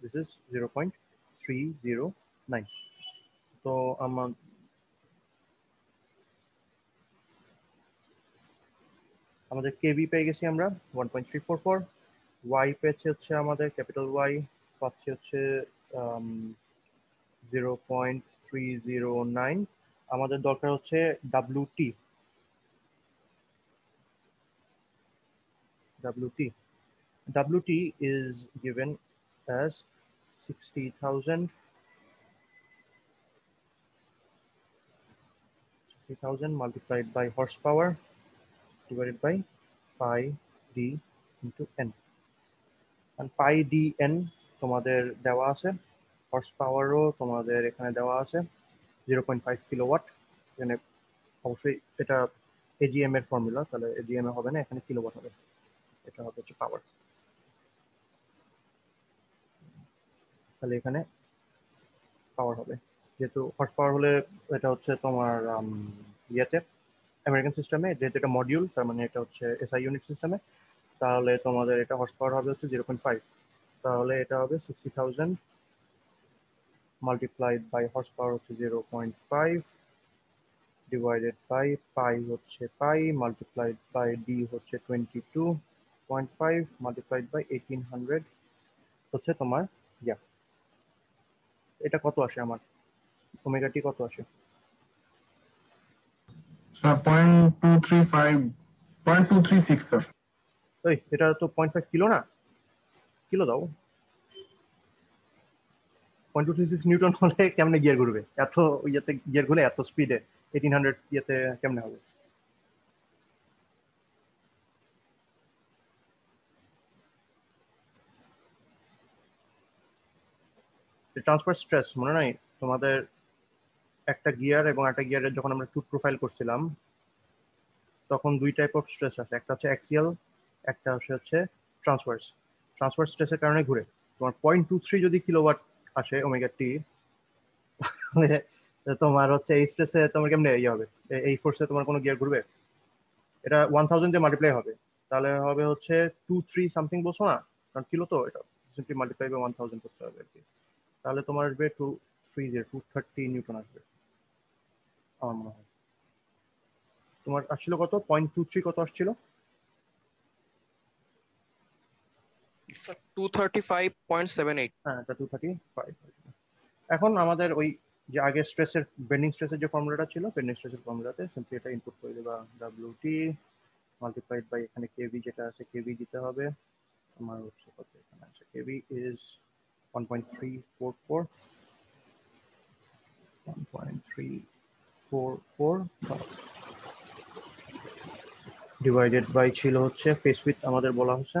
this is zero point three zero nine তো আমার আমাদের কেবি পেয়ে গেছি আমরা one point three four four Y পেয়েছে হচ্ছে আমাদের ক্যাপিটাল ওয়াই পাচ্ছে হচ্ছে zero point three zero nine আমাদের দরকার হচ্ছে W T WT. WT is given as 60,000 60,000 multiplied by horsepower divided by pi d into n. Pi d n তোমাদের দেওয়া আছে। হর্স পাওয়ারও তোমাদের এখানে দেওয়া আছে। জিরো পয়েন্ট ফাইভ কিলোওয়াট এখানে অবশ্যই এটা এজিএম এর ফর্মুলা তাহলে এজিএম এ হবে না, এখানে কিলোওয়াট হবে। এটা হবে হচ্ছে পাওয়ার তাহলে এখানে পাওয়ার হবে। যেহেতু হর্স পাওয়ার হলে এটা হচ্ছে তোমার ইয়েতে আমেরিকান সিস্টেমে যেহেতু এটা মডিউল তার মানে এটা হচ্ছে এসআই ইউনিট সিস্টেমে তাহলে তোমাদের এটা হর্স পাওয়ার হবে হচ্ছে জিরো তাহলে এটা হবে sixty thousand multiplied by horse power হচ্ছে zero point five divided by pi হচ্ছে পাই মাল্টিপ্লাইড বাই ডি হচ্ছে twenty two point five multiplied by eighteen hundred হচ্ছে তোমার ইয়া এটা কত আসে আমার? ওমেগাটি কত আসে? Sir point two three five point two three six sir ওই এটা তো পয়েন্ট ফাইভ কিলো না? কিলো দাও। পয়েন্ট টু সিক্স নিউটন হলে কেমনে গিয়ার ঘুরবে? এত ইয়েতে গিয়ার ঘুরে এত স্পিডে এইটিন হান্ড্রেড ইয়েতে কেমনে হবে? ট্রান্সফার স্ট্রেস মনে নাই? তোমাদের একটা গিয়ার এবং একটা গিয়ারের যখন আমরা টু প্রোফাইল করছিলাম, তখন দুই টাইপ অফ স্ট্রেস আছে একটা হচ্ছে অ্যাক্সিয়াল একটা হচ্ছে ট্রান্সফার্স ট্রান্সফার স্ট্রেসের কারণে ঘুরে। তোমার পয়েন্ট টু থ্রি যদি কিলোওয়াট আসে ওমেগা টি তোমার হচ্ছে এই স্ট্রেসে তোমার কেমনে ইয়ে হবে? এই ফোর্সে তোমার কোনো গিয়ার ঘুরবে? এটা ওয়ান থাউজেন্ড দিয়ে মাল্টিপ্লাই হবে। তাহলে হবে হচ্ছে টু থ্রি সামথিং বলছো না? কারণ কিলো তো এটা। Simply multiply by one thousand করতে হবে আর কি। তাহলে তোমার আসবে two three zero two thirty newton আসবে। আমার মনে হয়। তোমার আসছিল কত? পয়েন্ট টু থ্রি কত আসছিল? Two thirty five point seven eight হ্যাঁ এটা টু থার্টি ফাইভ এখন আমাদের ওই যে আগে স্ট্রেসের বেন্ডিং স্ট্রেসের যে ফর্মুলাটা ছিল বেন্ডিং স্ট্রেসের ফর্মুলাতে সিম্পলি এটা ইনপুট করে দেবা টি মাল্টিপ্লাইড বাই এখানে কেভি যেটা আছে কেভি দিতে হবে। আমার হচ্ছে কত এখানে আছে? KV is one point three four four one point three four four divided by ছিল হচ্ছে ফেস উইথ আমাদের বলা হচ্ছে।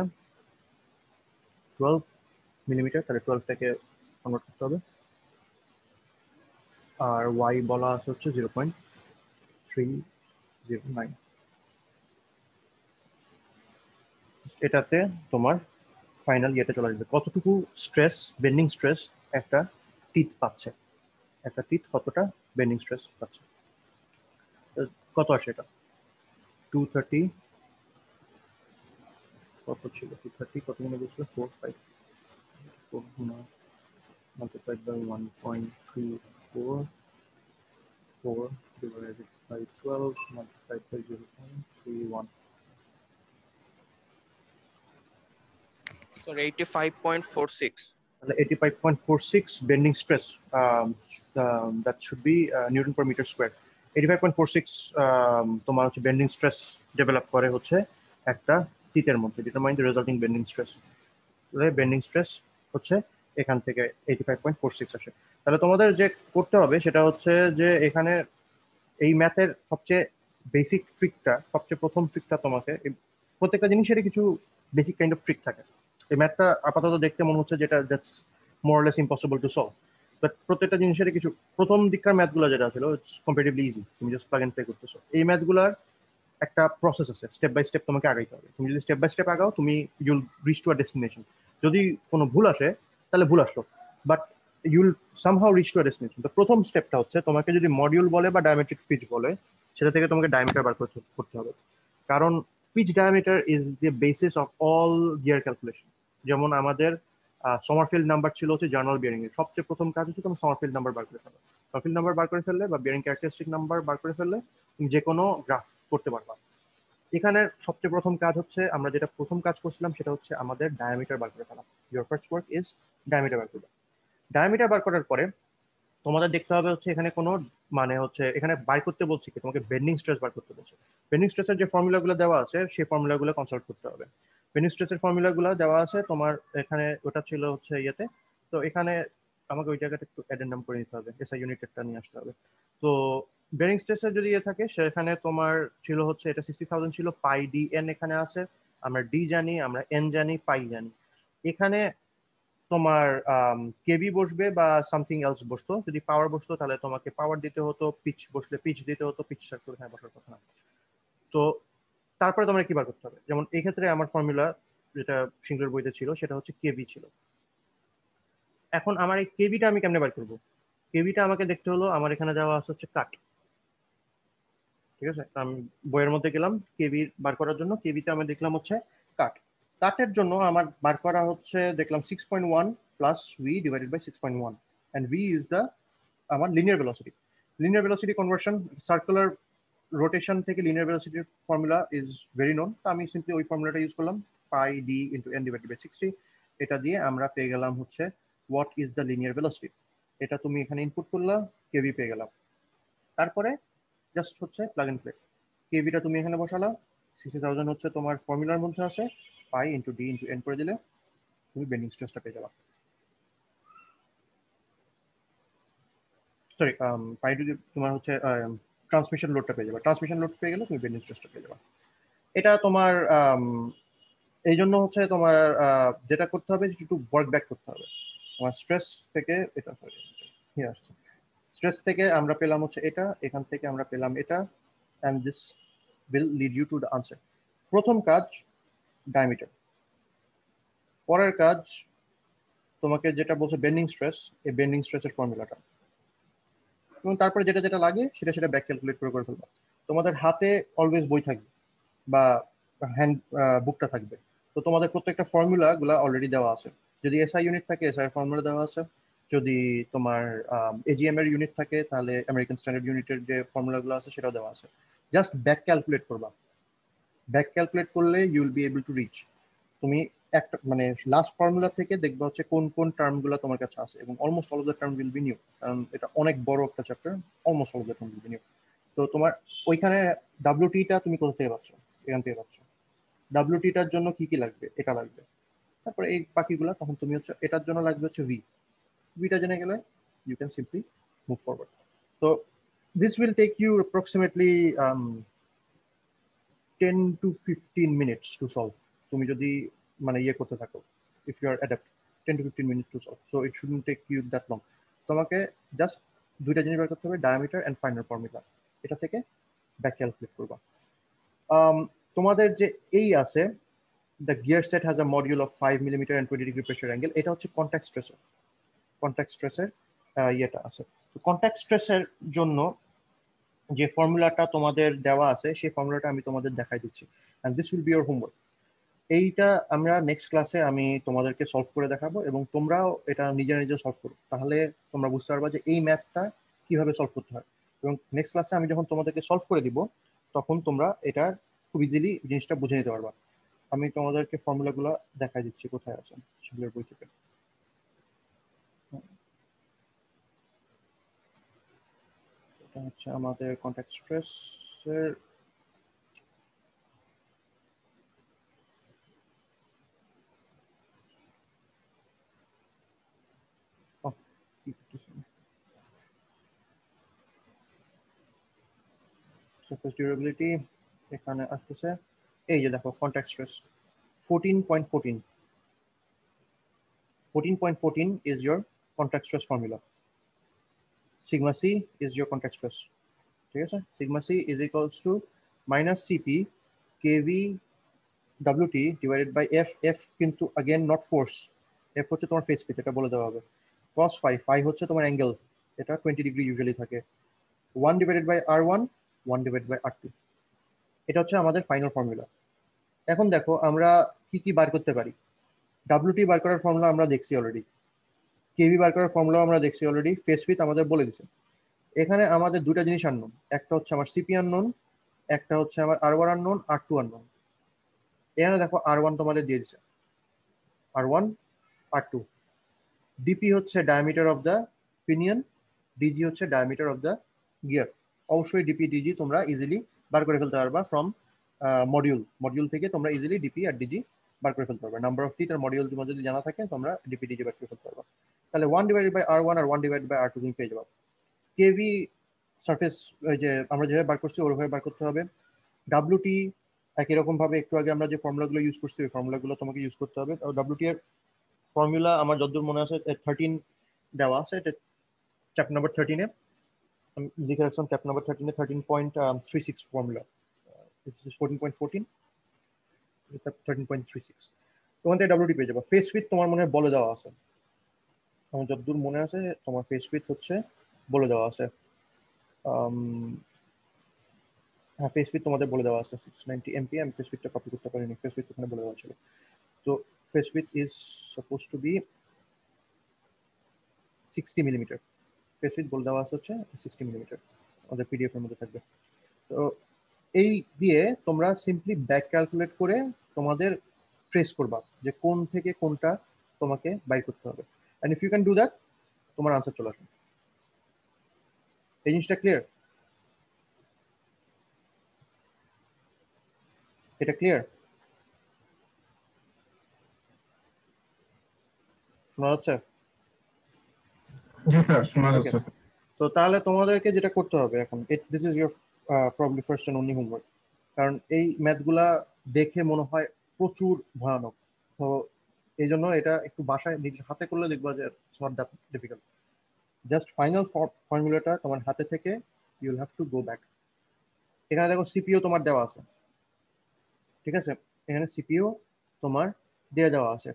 টুয়েলভ মিলিমিটার তাহলে টুয়েলভটাকে কনভার্ট করতে হবে। আর ওয়াই বলা আছে হচ্ছে zero point three zero nine এটাতে তোমার ফাইনাল ইয়েতে চলে আসবে। কতটুকু স্ট্রেস বেন্ডিং স্ট্রেস একটা টিথ পাচ্ছে? একটা টিথ কতটা বেন্ডিং স্ট্রেস পাচ্ছে? কত আসে এটা? টু থার্টি কত ছিল টু থার্টি কত মনে বলছিল four five four multiplied by 1.34 4 divided by 12 multiplied by 0.31 sorry eighty five point four six তাহলে 85.46 bending stress um, um, that should be uh, newton per meter square 85.46 um, তোমার হচ্ছে bending stress develop করে হচ্ছে একটা টিতের মধ্যে determine the resulting bending stress bending stress হচ্ছে এখান থেকে 85.46 আসে। তাহলে তোমাদের যে করতে হবে সেটা হচ্ছে যে এখানে এই ম্যাথের সবচেয়ে বেসিক ট্রিকটা সবচেয়ে প্রথম ট্রিকটা তোমাকে প্রত্যেকটা জিনিসেরই কিছু বেসিক কাইন্ড অফ ট্রিক থাকে। এই ম্যাথটা আপাতত দেখতে মনে হচ্ছে যেটা that's more or less impossible to solve but প্রত্যেকটা জিনিসের কিছু, প্রথম দিককার ম্যাথগুলো যেটা ছিল ইটস কম্পারেটিভলি ইজি তুমি জাস্ট প্লাগ এন্ড প্লে করতেছো। এই ম্যাথগুলোর একটা প্রসেস আছে স্টেপ বাই স্টেপ তোমাকে আগাইতে হবে। তুমি যদি স্টেপ বাই স্টেপ আগাও, তুমি you'll reach to a destination যদি কোনো ভুল আসে, তাহলে ভুল আসলো। But you'll somehow reach to a destination তো প্রথম স্টেপটা হচ্ছে, তোমাকে যদি মডিউল বলে বা ডায়ামেট্রিক পিচ বলে, সেটা থেকে তোমাকে ডায়ামিটার বার করতে হবে। কারণ pitch diameter is the basis of all gear calculation যেমন আমাদের সমারফিল্ড নাম্বার ছিল হচ্ছে জার্নাল বিয়ারিং এর। সবচেয়ে প্রথম কাজ হচ্ছে তুমি সমারফিল্ড নাম্বার বার করে ফেলো। সমারফিল্ড নাম্বার বার করে ফেললে বা বিয়ারিং ক্যারেক্টারিস্টিক নাম্বার বার করে ফেললে যে কোনো গ্রাফ করতে পারবা এখানে সবচেয়ে প্রথম কাজ হচ্ছে, আমরা যেটা প্রথম কাজ করছিলাম সেটা হচ্ছে আমাদের ডায়ামিটার বার করে ফেলা। Your first work is diameter বার করবে। ডায়ামিটার বার করার পরে তোমাদের দেখতে হবে হচ্ছে এখানে কোনো মানে হচ্ছে এখানে বার করতে বলছি কি? তোমাকে বেন্ডিং স্ট্রেস বার করতে বলছে। বেন্ডিং স্ট্রেসের যে ফর্মুলাগুলো দেওয়া আছে, সেই ফর্মুলাগুলো কনসাল্ট করতে হবে। বেন্ডিং স্ট্রেসের ফর্মুলাগুলো দেওয়া আছে, তোমার এখানে ওটা ছিল হচ্ছে ইয়েতে। তো এখানে আমাকে ওই জায়গাটা একটু অ্যাডেন্ডাম করে নিতে হবে। এসআই ইউনিটেরটা নিয়ে আসতে হবে। তো বেরিং স্ট্রেসের যদি ইয়ে থাকে, সেখানে তোমার ছিল হচ্ছে, এটা সিক্সটি থাউজেন্ড ছিল, পাই ডি এন এখানে আছে, আমরা ডি জানি, আমরা এন জানি, পাই জানি। এখানে তোমার কেবি বসবে বা সামথিং এলস বসতো। যদি পাওয়ার বসতো, তাহলে তোমাকে পাওয়ার দিতে হতো, পিচ বসলে পিচ দিতে হতো, পিচ সার্কেল এখানে বসার কথা না। তো তারপরে তোমার কি বার করতে হবে? যেমন এই ক্ষেত্রে আমার ফর্মুলা যেটা সিঙ্গুলার বইতে ছিল, সেটা হচ্ছে কেবি ছিল। এখন আমার এই কেবিটা আমি কেমনে বার করব? কেবিটা আমাকে দেখতে হলো, আমার এখানে দেওয়া আছে হচ্ছে কাট ঠিক আছে? আমি বইয়ের মধ্যে গেলাম কেবি বার করার জন্য। কেবিতে আমি দেখলাম হচ্ছে কাট কাটের জন্য আমার বার করা হচ্ছে, দেখলাম six point one plus V divided by six point one and V is the আমার linear velocity linear velocity conversion circular rotation থেকে লিনিয়ার ভেলোসিটির ফর্মুলা ইজ ভেরি নোন তো আমি সিম্পলি ওই ফর্মুলাটা ইউজ করলাম pi D into N divided by sixty এটা দিয়ে আমরা পেয়ে গেলাম হচ্ছে what is the linear velocity এটা তুমি এখানে ইনপুট করলা কেভি পেয়ে গেলাম। তারপরে জাস্ট হচ্ছে প্লাগ এন্ড প্লে কেভিটা তুমি এখানে বসালা সিক্সটি থাউজেন্ড হচ্ছে তোমার ফর্মুলার মধ্যে আছে pi into D into N করে দিলে তুমি বেন্ডিং স্ট্রেসটা পেয়ে যাবা। সরি পাই টু তোমার হচ্ছে ট্রান্সমিশন লোডটা পেয়ে যাবে। ট্রান্সমিশন লোড পেয়ে গেলে তুমি বেন্ডিং স্ট্রেসটা পেয়ে যাবে। এটা তোমার এই জন্য হচ্ছে তোমার যেটা করতে হবে একটু ওয়ার্ক ব্যাক করতে হবে। তোমার স্ট্রেস থেকে এটা সরি আসছে। স্ট্রেস থেকে আমরা পেলাম হচ্ছে এটা, এখান থেকে আমরা পেলাম এটা and this will lead you to the answer প্রথম কাজ ডায়ামিটার পরের কাজ, তোমাকে যেটা বলছে বেন্ডিং স্ট্রেস এই বেন্ডিং স্ট্রেসের ফর্মুলাটা এবং তারপরে যেটা যেটা লাগে, সেটা সেটা ব্যাক ক্যালকুলেট করে করে ফেলবা। তোমাদের হাতে অলওয়েজ বই থাকবে, বা হ্যান্ড বুকটা থাকবে। তো তোমাদের প্রত্যেকটা ফর্মুলা গুলা অলরেডি দেওয়া আছে। যদি এসআই ইউনিট থাকে এসআই ফর্মুলা দেওয়া আছে। যদি তোমার এজিএম এর ইউনিট থাকে, তাহলে আমেরিকান স্ট্যান্ডার্ড ইউনিটের যে ফর্মুলাগুলো আছে, সেটাও দেওয়া আছে। জাস্ট ব্যাক ক্যালকুলেট করবা। ব্যাক ক্যালকুলেট করলে you will be able to reach তুমি একটা মানে লাস্ট ফর্মুলা থেকে দেখবা হচ্ছে কোন কোন টার্মগুলো তোমার কাছে আছে। এবং almost all of the term will be new কারণ এটা অনেক বড় একটা chapter almost all of the term will be new তো তোমার ওইখানে ডাব্লিউটিটা তুমি কোথা থেকে পাচ্ছ? এখান থেকে পাচ্ছ। ডাব্লিউটিটার জন্য কি কি লাগবে? এটা লাগবে। তারপরে এই বাকিগুলো, তখন তুমি হচ্ছে, এটার জন্য লাগবে হচ্ছে ভি ভিটা জেনে গেলে you can simply move forward তো this will take you approximately ten to fifteen minutes to solve তুমি যদি মানে ইয়ে করতে থাকো if you are adapt ten to fifteen minutes to solve so it shouldn't take you that long তোমাকে just দুইটা জিনিস বের করতে হবে ডায়ামিটার অ্যান্ড ফাইনাল ফর্মুলা এটা থেকে ব্যাক ক্যালকুলেট করবা। তোমাদের যে এই আছে the gear set has a module of five millimetre and twenty degree pressure angle এটা হচ্ছে কন্ট্যাক্ট স্ট্রেসের কন্ট্যাক্ট স্ট্রেসের ইয়েটা আছে। তো কন্ট্যাক্ট স্ট্রেসের জন্য যে ফর্মুলাটা তোমাদের দেওয়া আছে, সেই ফর্মুলাটা আমি তোমাদের দেখাই দিচ্ছি। And this will be your homework এইটা আমরা নেক্সট ক্লাসে আমি তোমাদেরকে সলভ করে দেখাবো এবং তোমরাও এটা নিজে নিজে সলভ করো। তাহলে তোমরা বুঝতে পারবা যে এই ম্যাথটা কীভাবে সলভ করতে হয়। এবং নেক্সট ক্লাসে আমি যখন তোমাদেরকে সলভ করে দিব, তখন তোমরা এটার খুব ইজিলি জিনিসটা বুঝে নিতে পারবা। আমি তোমাদেরকে ফর্মুলাগুলো দেখাই দিচ্ছি কোথায় আছে, সেগুলোর বই থেকে। এটা হচ্ছে আমাদের কন্ট্যাক্ট স্ট্রেসের সারফেস ডিউরেবিলিটি এখানে আসতেছে। এই যে দেখো contact stress fourteen point fourteen fourteen point fourteen is your contact stress formula sigma c is your contact stress. ঠিক আছে sigma c is equals to minus cp kv wt divided by f f কিন্তু again not force. F হচ্ছে তোমার face pitch এটা বলে দেওয়া cos phi phi হচ্ছে তোমার অ্যাঙ্গেল এটা 20 ডিগ্রি ইউজুয়ালি থাকে। 1 divided by r1 1 divided by r2 এটা হচ্ছে আমাদের ফাইনাল ফর্মুলা এখন দেখো, আমরা কি কি বার করতে পারি? Wt বার করার ফর্মুলা আমরা দেখছি অলরেডি কেভি বার করার ফর্মুলা আমরা দেখছি অলরেডি ফেস উইথ আমাদের বলে দিছে। এখানে আমাদের দুটা জিনিস আননোন একটা হচ্ছে আমার সিপি আননোন একটা হচ্ছে আমার R one unknown R two unknown এখানে দেখো আর ওয়ান তোমাদের দিয়ে দিছে। R one R two DP হচ্ছে diameter of the pinion DG হচ্ছে ডায়ামিটার অফ দ্য গিয়ার অবশ্যই ডিপি ডিজি তোমরা ইজিলি বার করে ফেলতে পারবা ফ্রম মডিউল মডিউল থেকে তোমরা ইজিলি ডিপি আর ডিজি বার করে ফেলতে পারবে। নাম্বার অফ টিথ আর মডিউল তোমার যদি জানা থাকে, তোমরা ডিপি ডিজি বার করে ফেলতে পারবা। তাহলে one divided by R one R one divide by R two তুমি পেয়ে যাবা। কেভি সারফেস ওই যে আমরা যেভাবে বার করছি ওইভাবে বার করতে হবে। ডাব্লিউটি একই রকম ভাবে একটু আগে আমরা যে ফর্মুলাগুলো ইউজ করছি, ওই ফর্মুলাগুলো তোমাকে ইউজ করতে হবে। ডাব্লিউটি এর ফর্মুলা আমার যতদূর মনে আছে থার্টিন দেওয়া আছে, এটা চ্যাপ্টার নাম্বার থার্টিনে আমি লিখে রাখছিলাম chapter number থার্টিনে thirteen point three six formula fourteen point fourteen thirteen point three six তোমার থেকে ডাব্লিউটি পেয়ে যাব। ফেস উইথ তোমার মনে হয় বলে দেওয়া আছে। আমার যতদূর মনে আছে, তোমার ফেস উইথ হচ্ছে বলে দেওয়া আছে। হ্যাঁ ফেস উইথ তোমাদের বলে দেওয়া আছে। সিক্স নাইনটি এমপি আমি ফেস উইথটা কপি করতে পারিনি। ফেস উইথ ওখানে বলে দেওয়া ছিল। তো face width is suppose to be sixty millimetre face width বলে দেওয়া আছে হচ্ছে সিক্সটি মিলিমিটার আমাদের পিডিএফ এর মধ্যে থাকবে। তো এই দিয়ে তোমরা সিম্পলি ব্যাক ক্যালকুলেট করে তোমাদের ট্রেস করবা যে কোন থেকে কোনটা তোমাকে বাই করতে হবে। And if you can do that তোমার আনসার চলে আসবে। এই জিনিসটা ক্লিয়ার এটা ক্লিয়ার শোনা যাচ্ছে? জি স্যার শোনা যাচ্ছে তো তাহলে তোমাদেরকে যেটা করতে হবে এখন this is your probably first and only homework কারণ এই ম্যাথগুলা দেখে মনে হয় প্রচুর ভয়ানক। তো এই জন্য এটা একটু বাসায় নিজের হাতে করলে দেখবা যে it's not that difficult just final ফর্মুলাটা তোমার হাতে থেকে you will have to go back এখানে দেখো সিপিও তোমার দেওয়া আছে। ঠিক আছে? এখানে সিপিও তোমার দেওয়া দেওয়া আছে।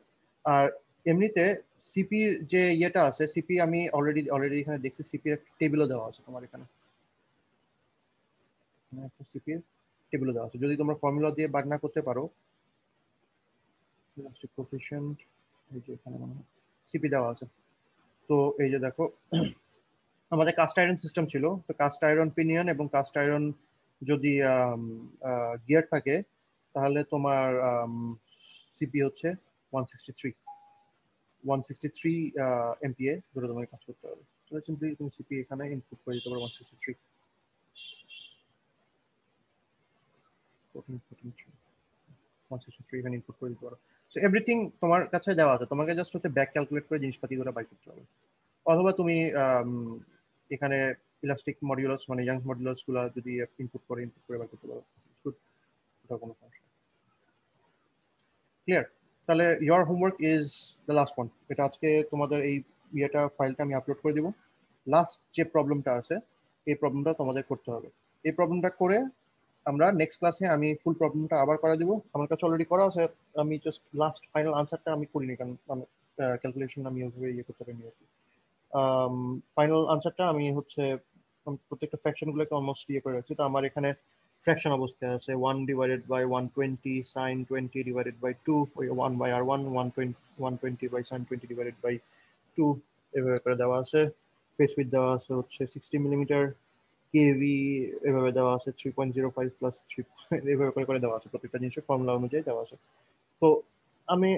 আর এমনিতে সিপির যে ইয়েটা আছে সিপি আমি অলরেডি অলরেডি এখানে দেখছি সিপির টেবিলও দেওয়া আছে তোমার এখানে। সিপির টেবিলও দেওয়া আছে। যদি তোমরা ফর্মুলা দিয়ে বার না করতে পারো ইলাস্টিক কোফিশিয়েন্ট এই যে এখানে সিপি দেওয়া আছে। তো এই যে দেখো, আমাদের কাস্ট আয়রন সিস্টেম ছিল। তো কাস্ট আয়রন পিনিয়ন এবং কাস্ট আয়রন যদি গিয়ার থাকে, তাহলে তোমার সিপি হচ্ছে one sixty three one sixty three MPa ধরে তোমাকে কাজ করতে হবে। সিম্পলি তুমি সিপি এখানে ইনপুট করে দিতে পারো one sixty three one sixty three এখানে ইনপুট করে দিতে পারো সো এভরিথিং তোমার কাছে দেওয়া আছে। তোমাকে জাস্ট হচ্ছে ব্যাক ক্যালকুলেট করে জিনিসপাতিগুলো বাই করতে হবে। অথবা তুমি এখানে ইলাস্টিক মডিউলাস মানে ইয়াং মডিউলাসগুলো যদি ইনপুট করে ইনপুট করে বার করতে পারো। ওটা কোনো সমস্যা ক্লিয়ার তাহলে your homework is the last one এটা আজকে তোমাদের এই ইয়েটা ফাইলটা আমি আপলোড করে দিব। লাস্ট যে প্রবলেমটা আছে, এই প্রবলেমটা তোমাদের করতে হবে। এই প্রবলেমটা করে আমরা নেক্সট ক্লাসে আমি ফুল প্রবলেমটা আবার করে দেবো। আমার কাছে অলরেডি করা আছে, আমি জাস্ট লাস্ট ফাইনাল আনসারটা আমি করিনি, কারণ ক্যালকুলেশন আমি ওইভাবে ইয়ে করতে পারিনি আর কি। ফাইনাল আনসারটা আমি হচ্ছে প্রত্যেকটা ফ্র্যাকশনগুলোকে অলমোস্ট ইয়ে করে রাখছি। তো আমার এখানে ফ্র্যাকশন অবস্থায় আছে one divided by one twenty sine twenty divided by two ওই one by R one one twenty one twenty by sine twenty divided by two এভাবে করে দেওয়া আছে। ফেস উইথ দেওয়া আছে হচ্ছে সিক্সটি মিলিমিটার কেভি এভাবে দেওয়া আছে three point zero five plus three এভাবে করে করে দেওয়া আছে প্রত্যেকটা জিনিসের ফর্মুলা অনুযায়ী দেওয়া আছে। তো আমি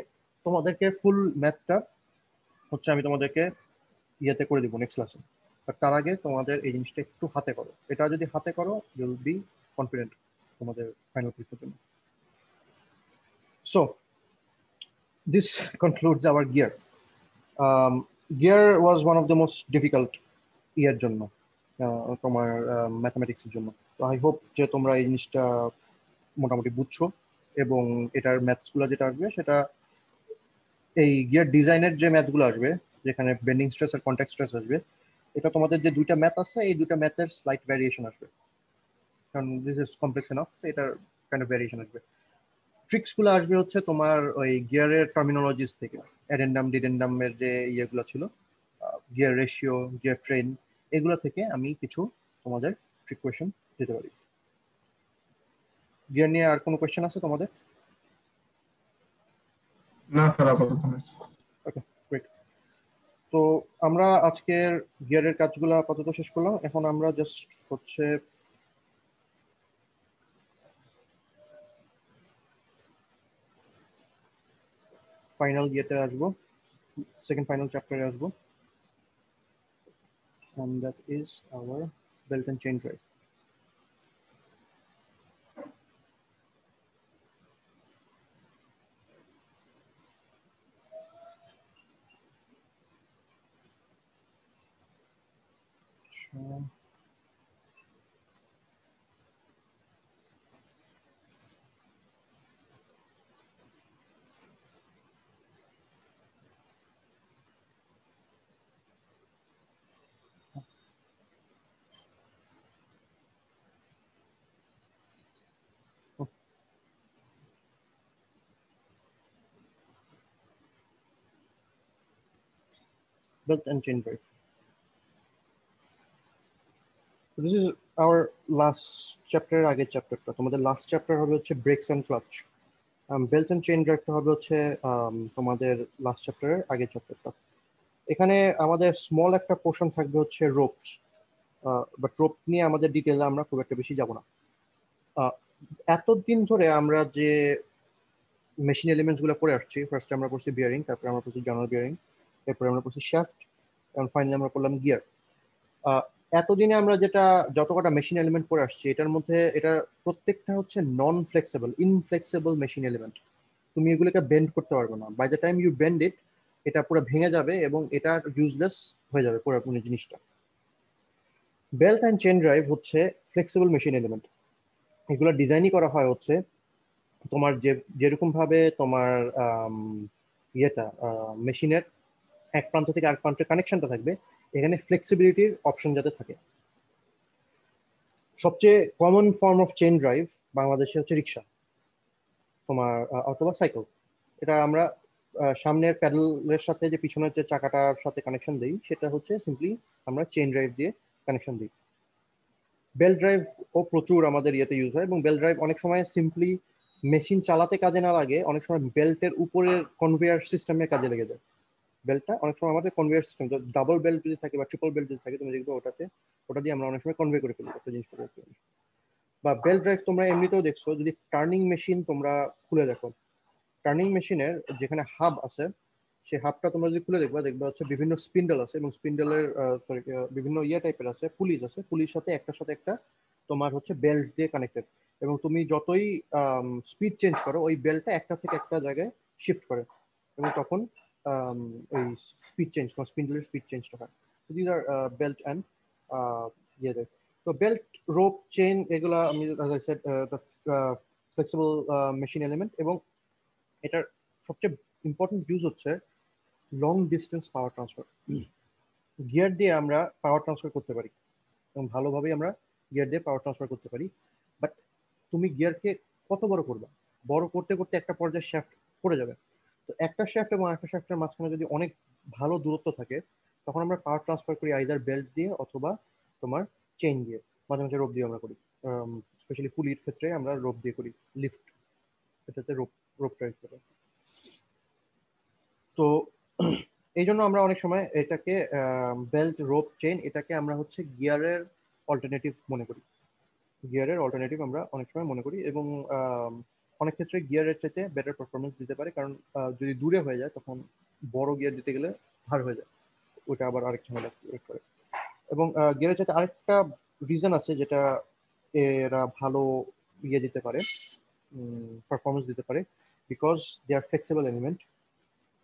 তোমাদেরকে ফুল ম্যাথটা হচ্ছে আমি তোমাদেরকে ইয়েতে করে দিব নেক্সট ক্লাসে বাট তার আগে তোমাদের এই জিনিসটা একটু হাতে করো। এটা যদি হাতে করো ইউল বি কনফিডেন্ট তোমাদের ফাইনাল পরীক্ষার জন্য। So this concludes our gear gear was one of the most difficult year জন্য। তোমার ম্যাথামেটিক্সের জন্য। তো আই হোপ যে তোমরা এই জিনিসটা মোটামুটি বুঝছ এবং এটার ম্যাথসগুলো যেটা আসবে সেটা এই গিয়ার ডিজাইনের যে ম্যাথগুলো আসবে, যেখানে বেন্ডিং স্ট্রেস আর কন্ট্যাক্ট স্ট্রেস আসবে, এটা তোমাদের যে দুইটা ম্যাথ আছে, এই দুইটা ম্যাথের স্লাইট ভ্যারিয়েশন আসবে। কারণ দিস ইজ কমপ্লেক্স এনাফ এটার কাইন্ড অফ ভ্যারিয়েশন আসবে। ট্রিক্সগুলো আসবে হচ্ছে তোমার ওই গিয়ারের টার্মিনোলজিস থেকে। অ্যাডেন্ডাম ডিডেন্ডামের যে ইয়েগুলো ছিল গিয়ার রেশিও গিয়ার ট্রেন এগুলো থেকে আমি কিছু তোমাদের ট্রিক কোয়েশন দিতে পারি। গিয়ার নিয়ে আর কোনো কোয়েশ্চেন আছে তোমাদের? না স্যার আপাতত ওকে তো আমরা আজকের গিয়ারের কাজগুলো আপাতত শেষ করলাম। এখন আমরা জাস্ট হচ্ছে ফাইনাল গিয়ারে আসব। সেকেন্ড ফাইনাল চ্যাপ্টারে আসব। And that is our belt and chain drive. Sure. And chain drive. So this is our last chapter আগের চ্যাপ্টারটা তোমাদের লাস্ট চ্যাপ্টার হবে হচ্ছে brakes and clutch belt and chain ড্রাইভটা হবে হচ্ছে um, তোমাদের লাস্ট চ্যাপ্টারের আগের চ্যাপ্টারটা এখানে আমাদের স্মল একটা পোর্শন থাকবে হচ্ছে রোপস বাট রোপ নিয়ে আমাদের ডিটেলে আমরা খুব একটা বেশি যাব না। আহ, এতদিন ধরে আমরা যে মেশিন এলিমেন্টসগুলো পড়ে আসছি ফার্স্টে আমরা পড়ছি বিয়ারিং তারপরে আমরা পড়ছি জার্নাল বিয়ারিং এরপরে আমরা পড়ছি শ্যাফট এবং ফাইনালি আমরা করলাম গিয়ার এতদিনে আমরা যেটা যত কটা মেশিন এলিমেন্ট পড়ে আসছি, এটার মধ্যে এটার প্রত্যেকটা হচ্ছে non flexible inflexible machine element তুমি এগুলোকে বেন্ড করতে পারবে না। By the time you bend it এটা পুরো ভেঙে যাবে এবং এটা ইউজলেস হয়ে যাবে পুরোপুরি জিনিসটা। বেল্ট অ্যান্ড চেন ড্রাইভ হচ্ছে ফ্লেক্সিবল মেশিন এলিমেন্ট এগুলো ডিজাইনই করা হয় হচ্ছে তোমার যে যেরকম ভাবে তোমার ইয়েটা মেশিনের এক প্রান্ত থেকে আরেক প্রান্তের কানেকশনটা থাকবে, এখানে ফ্লেক্সিবিলিটির অপশন যাতে থাকে। সবচেয়ে common form of chain drive বাংলাদেশে হচ্ছে রিক্সা তোমার অথবা সাইকেল এটা আমরা সামনের প্যাডেলের সাথে যে পিছনের যে চাকাটার সাথে কানেকশন দিই, সেটা হচ্ছে সিম্পলি আমরা চেন ড্রাইভ দিয়ে কানেকশন দিই। বেল ড্রাইভ ও প্রচুর আমাদের ইয়েতে ইউজ হয় এবং বেল ড্রাইভ অনেক সময় সিম্পলি মেশিন চালাতে কাজে না লাগে, অনেক সময় বেল্টের উপরের কনভেয়ার সিস্টেমে কাজে লেগে যায়। বেল্টটা অনেক সময় আমাদের কনভেয়ার সিস্টেম ডাবল বেল্ট যদি থাকে বা ট্রিপল বেল্ট যদি থাকে, তুমি দেখবে ওটাতে, ওটা দিয়ে আমরা অনেক সময় কনভে করে ফেলি একটা জিনিসপত্র বা বেল্ট ড্রাইভ তোমরা এমনিতেও দেখছ, যদি টার্নিং মেশিন তোমরা খুলে দেখো টার্নিং মেশিনের যেখানে হাব আছে সেই হাবটা তোমরা যদি খুলে দেখবা দেখবা হচ্ছে বিভিন্ন স্পিন্ডল আছে এবং স্পিন্ডেলের সরি বিভিন্ন ইয়ে টাইপের আছে পুলিশ আছে পুলিশ সাথে একটার সাথে একটা তোমার হচ্ছে বেল্ট দিয়ে কানেক্টেড এবং তুমি যতই স্পিড চেঞ্জ করো, ওই বেল্টটা একটা থেকে একটা জায়গায় শিফট করে। এবং তখন um, ওই স্পিড চেঞ্জ তোমার স্পিন্ডেলের স্পিড চেঞ্জটা হয় দিজ আর বেল্ট অ্যান্ড ইয়ে তো বেল্ট রোপ চেন এগুলা আমি ফ্লেক্সিবল মেশিন এলিমেন্ট এবং এটার সবচেয়ে ইম্পর্টেন্ট ইউজ হচ্ছে long distance power transfer gear দিয়ে আমরা পাওয়ার ট্রান্সফার করতে পারি। এবং ভালোভাবেই আমরা গিয়ার দিয়ে পাওয়ার ট্রান্সফার করতে পারি। বাট তুমি গিয়ারকে কত বড় করবে? বড় করতে করতে একটা পর্যায়ে শ্যাফট পড়ে যাবে। তো একটা শ্যাফট এবং একটা শ্যাফটের মাঝখানে যদি অনেক ভালো দূরত্ব থাকে, তখন আমরা পাওয়ার ট্রান্সফার করি আইদার বেল্ট দিয়ে অথবা তোমার চেইন দিয়ে। মাঝে মাঝে রোপ দিয়ে আমরা করি। স্পেশালি পুলির ক্ষেত্রে আমরা রোপ দিয়ে করি লিফট এটাতে রোপ রোপ ড্রাইভ করে। তো এই জন্য আমরা অনেক সময় এটাকে বেল্ট রোপ চেন এটাকে আমরা হচ্ছে গিয়ারের অল্টারনেটিভ মনে করি। গিয়ারের অল্টারনেটিভ আমরা অনেক সময় মনে করি এবং অনেক ক্ষেত্রে গিয়ারের চাইতে বেটার পারফরমেন্স দিতে পারে। কারণ যদি দূরে হয়ে যায়, তখন বড় গিয়ার দিতে গেলে ভার হয়ে যায়। ওটা আবার আরেক ঝামেলা করে। এবং গিয়ারের চাইতে আরেকটা রিজন আছে যেটা এরা ভালো ইয়ে দিতে পারে পারফরমেন্স দিতে পারে। Because they are flexible element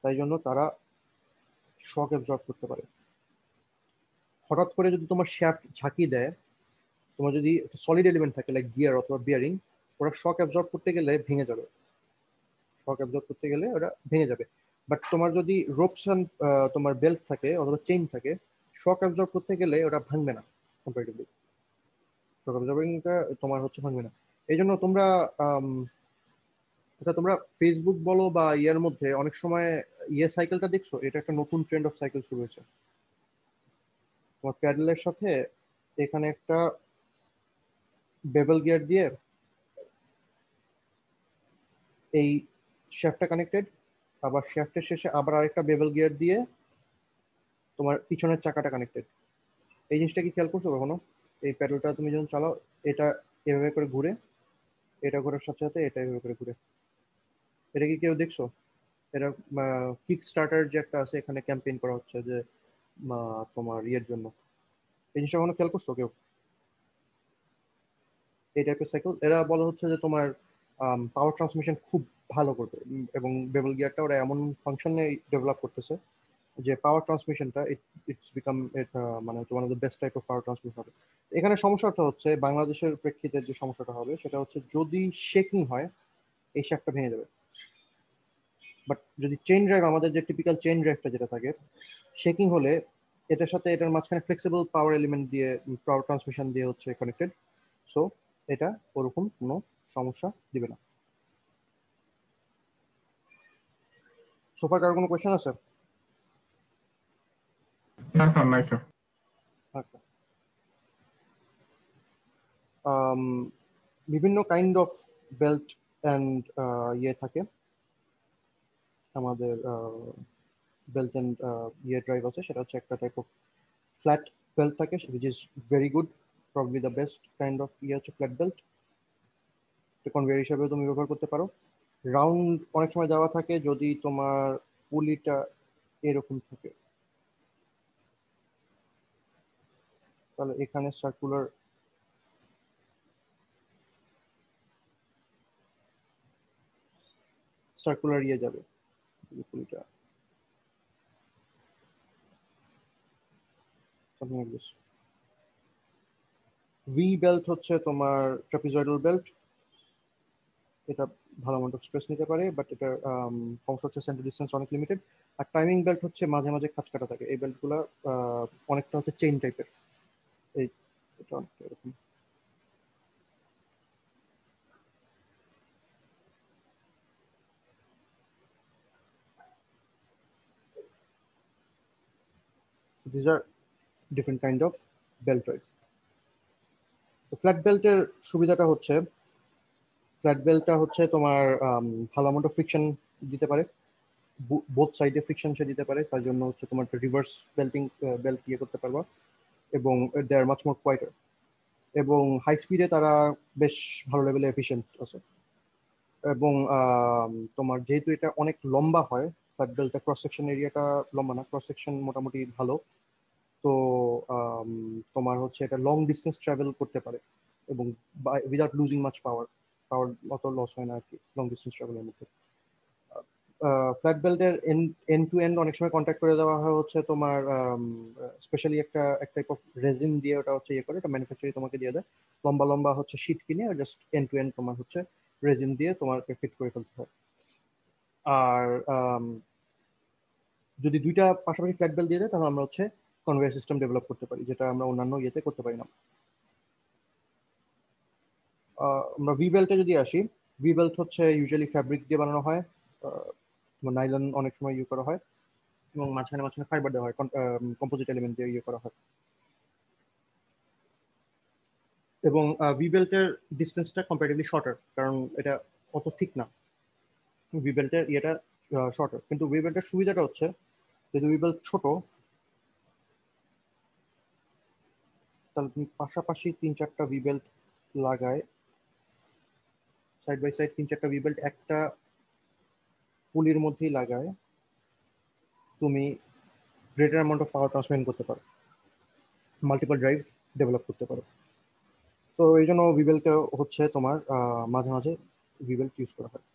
তাই জন্য তারা শক অ্যাবজর্ব করতে পারে। হঠাৎ করে যদি তোমার শ্যাফট ঝাঁকি দেয়, তোমার যদি একটা সলিড এলিমেন্ট থাকে লাইক গিয়ার অথবা বিয়ারিং ওরা শক অ্যাবজর্ব করতে গেলে ভেঙে যাবে। শক অ্যাবজর্ব করতে গেলে ওরা ভেঙে যাবে। বাট তোমার যদি রোপসান তোমার বেল্ট থাকে অথবা চেইন থাকে শক অ্যাবজর্ব করতে গেলে ওটা ভাঙবে না কম্পারেটিভলি শক অ্যাবজর্বিংটা তোমার হচ্ছে ভাঙবে না। এই জন্য তোমরা এটা তোমরা ফেসবুক বলো বা ইয়ার মধ্যে অনেক সময় ইয়ে সাইকেলটা দেখছ? এটা একটা নতুন ট্রেন্ড অফ সাইকেল শুরু হয়েছে। তোমার প্যাডেলের সাথে এখানে একটা বেবল গিয়ার দিয়ে এই শ্যাফটটা কানেক্টেড আবার শ্যাফটের শেষে আবার আরেকটা বেবল গিয়ার দিয়ে তোমার পিছনের চাকাটা কানেক্টেড এই জিনিসটা কি খেয়াল করছ কখনো? এই প্যাডেলটা তুমি যখন চালাও, এটা এভাবে করে ঘুরে, এটা ঘোরার সাথে সাথে এটা এভাবে করে ঘুরে। এটা কি কেউ দেখছ? এটা কিক স্টার্টার যে একটা আছে, এখানে ক্যাম্পেইন করা হচ্ছে যে তোমার ইয়ের জন্য। এই জিনিসটা কখনো খেয়াল করছ কেউ? এই টাইপের সাইকেল এরা বলা হচ্ছে যে তোমার পাওয়ার ট্রান্সমিশন খুব ভালো করবে। এবং বেবল গিয়ারটা ওরা এমন ফাংশনে ডেভেলপ করতেছে যে পাওয়ার ট্রান্সমিশনটা ইট ইটস বিকাম মানে one of the best type of power transmission হবে। এখানে সমস্যাটা হচ্ছে বাংলাদেশের প্রেক্ষিতে যে সমস্যাটা হবে সেটা হচ্ছে যদি শেকিং হয়, এই শ্যাফটটা ভেঙে যাবে। বাট যদি চেইন ড্রাইভ আমাদের যে টিপিক্যাল চেইন ড্রাইভটা যেটা থাকে শেকিং হলে এটার সাথে এটার মাঝখানে ফ্লেক্সিবল পাওয়ার এলিমেন্ট দিয়ে পাওয়ার ট্রান্সমিশন দিয়ে হচ্ছে কানেক্টেড সো এটা ওরকম কোনো সমস্যা দিবে না। সোফার কার কোনো কোয়েশ্চেন আছে? না স্যার নাই স্যার। আচ্ছা। বিভিন্ন কাইন্ড অফ বেল্ট অ্যান্ড ইয়ে থাকে। আমাদের বেল্ট অ্যান্ড ইয়ে ড্রাইভ আছে। সেটা হচ্ছে একটা টাইপ অফ ফ্ল্যাট বেল্ট থাকে which is very good probably the best kind of ইয়ে হচ্ছে ফ্ল্যাট বেল্ট কনভেয়ার হিসাবেও তুমি ব্যবহার করতে পারো। রাউন্ড অনেক সময় দেওয়া থাকে যদি তোমার পুলিটা এরকম থাকে। তাহলে এখানে সার্কুলার সার্কুলার ইয়ে যাবে পুলিটা ভি বেল্ট হচ্ছে তোমার ট্রাপিজয়েডাল বেল্ট এটা ভালো মতো স্ট্রেস নিতে পারে বাট এটার আম, সমস্যা হচ্ছে সেন্টার ডিস্টেন্স অনেক লিমিটেড আর টাইমিং বেল্ট হচ্ছে মাঝে মাঝে খাঁচ কাটা থাকে। এই বেল্টগুলো অনেকটা হচ্ছে চেইন টাইপের এই এটা অনেকটা এরকম। These are different kind of. তো ফ্ল্যাট বেল্টের সুবিধাটা হচ্ছে ফ্ল্যাট বেল্টটা হচ্ছে তোমার ভালো অফ ফ্রিকশন দিতে পারে। বোথ সাইডে ফ্রিকশন সে দিতে পারে, তার জন্য হচ্ছে তোমার রিভার্স বেল্টিং বেল্ট ইয়ে করতে পারবা। এবং দে আর মাচ মোর কোয়াইটার এবং হাই স্পিডে তারা বেশ ভালো লেভেলে এফিসিয়েন্ট আছে। এবং তোমার যেহেতু এটা অনেক লম্বা হয় ফ্ল্যাট বেল্টটা ক্রস সেকশন এরিয়াটা লম্বা না ক্রস সেকশন মোটামুটি ভালো। তো তোমার হচ্ছে এটা লং ডিস্টেন্স ট্রাভেল করতে পারে। এবং উইদাউট লুজিং মাছ পাওয়ার পাওয়ার অত লস হয় না আর কি লং ডিস্টেন্স ট্রাভেলের মধ্যে। ফ্ল্যাট বেল্টের এন্ড টু এন্ড অনেক সময় কন্ট্যাক্ট করে দেওয়া হয় হচ্ছে তোমার স্পেশালি একটা, এক টাইপ অফ রেজিন দিয়ে ওটা হচ্ছে ইয়ে করে এটা ম্যানুফ্যাকচারিং তোমাকে দিয়ে দেয়। লম্বা লম্বা হচ্ছে শীট কিনে জাস্ট এন্ড টু এন্ড তোমার হচ্ছে রেজিন দিয়ে তোমাকে ফিট করে ফেলতে হয়। আর যদি দুইটা পাশাপাশি ফ্ল্যাট বেল্ট দিয়ে দেয়, তাহলে আমরা হচ্ছে কনভেয়ার সিস্টেম ডেভেলপ করতে পারি, যেটা আমরা অন্যান্য ইয়েতে করতে পারি না। আমরা ভি বেল্টে যদি আসি ভি হচ্ছে ইউজুয়ালি ফ্যাব্রিক দিয়ে বানানো হয় নাইলন অনেক সময় ইউ করা হয়, এবং মাঝখানে মাঝখানে ফাইবার দেওয়া হয় কম্পোজিট এলিমেন্ট দিয়ে ইয়ে করা হয়। এবং ভি বেল্টের ডিস্টেন্সটা কম্পারেটিভলি শর্টার কারণ এটা অত ঠিক না। ভি বেল্টের ইয়েটা শর্টার কিন্তু ভি বেল্টের সুবিধাটা হচ্ছে, যদি ভি বেল্ট ছোট, তাহলে তুমি পাশাপাশি তিন চারটা ভি বেল্ট লাগায় সাইড বাই সাইড তিন চারটা ভি বেল্ট একটা পুলির মধ্যেই লাগায়। তুমি greater amount of power transmit করতে পারো। মাল্টিপল ড্রাইভ ডেভেলপ করতে পারো। তো এই জন্য ভিবেলটা হচ্ছে তোমার মাঝে মাঝে ভিবেল ইউজ করা হয়।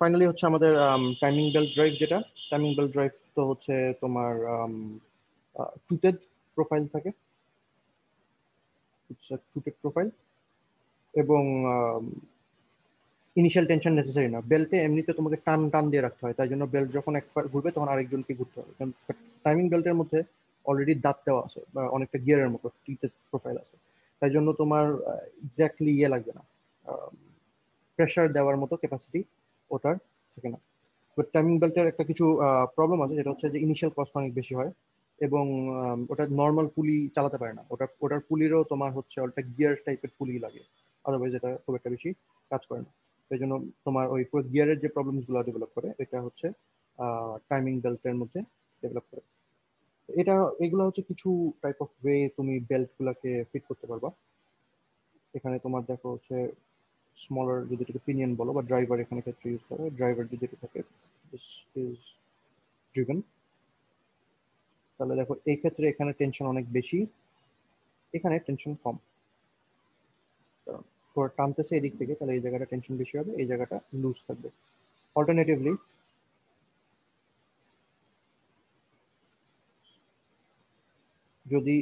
ফাইনালি হচ্ছে আমাদের টাইমিং বেল্ট ড্রাইভ যেটা। টাইমিং বেল্ট ড্রাইভ তো হচ্ছে তোমার টুটেড প্রোফাইল থাকে। টুটেড প্রোফাইল এবং ইনিশিয়াল টেনশন নেসেসারি না। বেল্টে এমনিতে তোমাকে টান টান দিয়ে রাখতে হয়। তাই জন্য বেল্ট যখন একবার ঘুরবে, তখন আরেকজনকে ঘুরতে হবে। কারণ টাইমিং বেল্টের মধ্যে অলরেডি দাঁত দেওয়া আছে বা অনেকটা গিয়ারের মতো টিতে প্রোফাইল আছে। তাই জন্য তোমার এক্স্যাক্টলি ইয়ে লাগবে না। প্রেশার দেওয়ার মতো ক্যাপাসিটি ওটার থাকে না। বাট টাইমিং বেল্টের একটা কিছু প্রবলেম আছে, যেটা হচ্ছে যে ইনিশিয়াল কস্ট অনেক বেশি হয়। এবং ওটা নর্মাল পুলি চালাতে পারে না। ওটা, ওটার পুলিরও তোমার হচ্ছে ওটা গিয়ার টাইপের পুলি লাগে। আদারওয়াইজ এটা খুব একটা বেশি কাজ করে না। সেই জন্য তোমার ওই পুরো গিয়ারের যে প্রবলেমসগুলো ডেভেলপ করে, এটা হচ্ছে টাইমিং বেল্টের মধ্যে ডেভেলপ করে। এটা, এগুলো হচ্ছে কিছু টাইপ অফ ওয়ে তুমি বেল্ট গুলাকে ফিট করতে পারবা। এখানে তোমার দেখো হচ্ছে স্মলার যদি এটাকে পিনিয়ন বলো বা ড্রাইভার এখানে ক্ষেত্রে ইউজ করে ড্রাইভার যদি এটা থাকে দিস ইজ ড্রিভেন তাহলে দেখো এই ক্ষেত্রে এখানে টেনশন অনেক বেশি, এখানে টেনশন কম। কারণ তোর টানতেছে এদিক থেকে, তাহলে এই জায়গাটা টেনশন বেশি হবে, এই জায়গাটা লুজ থাকবে। অল্টারনেটিভলি যদি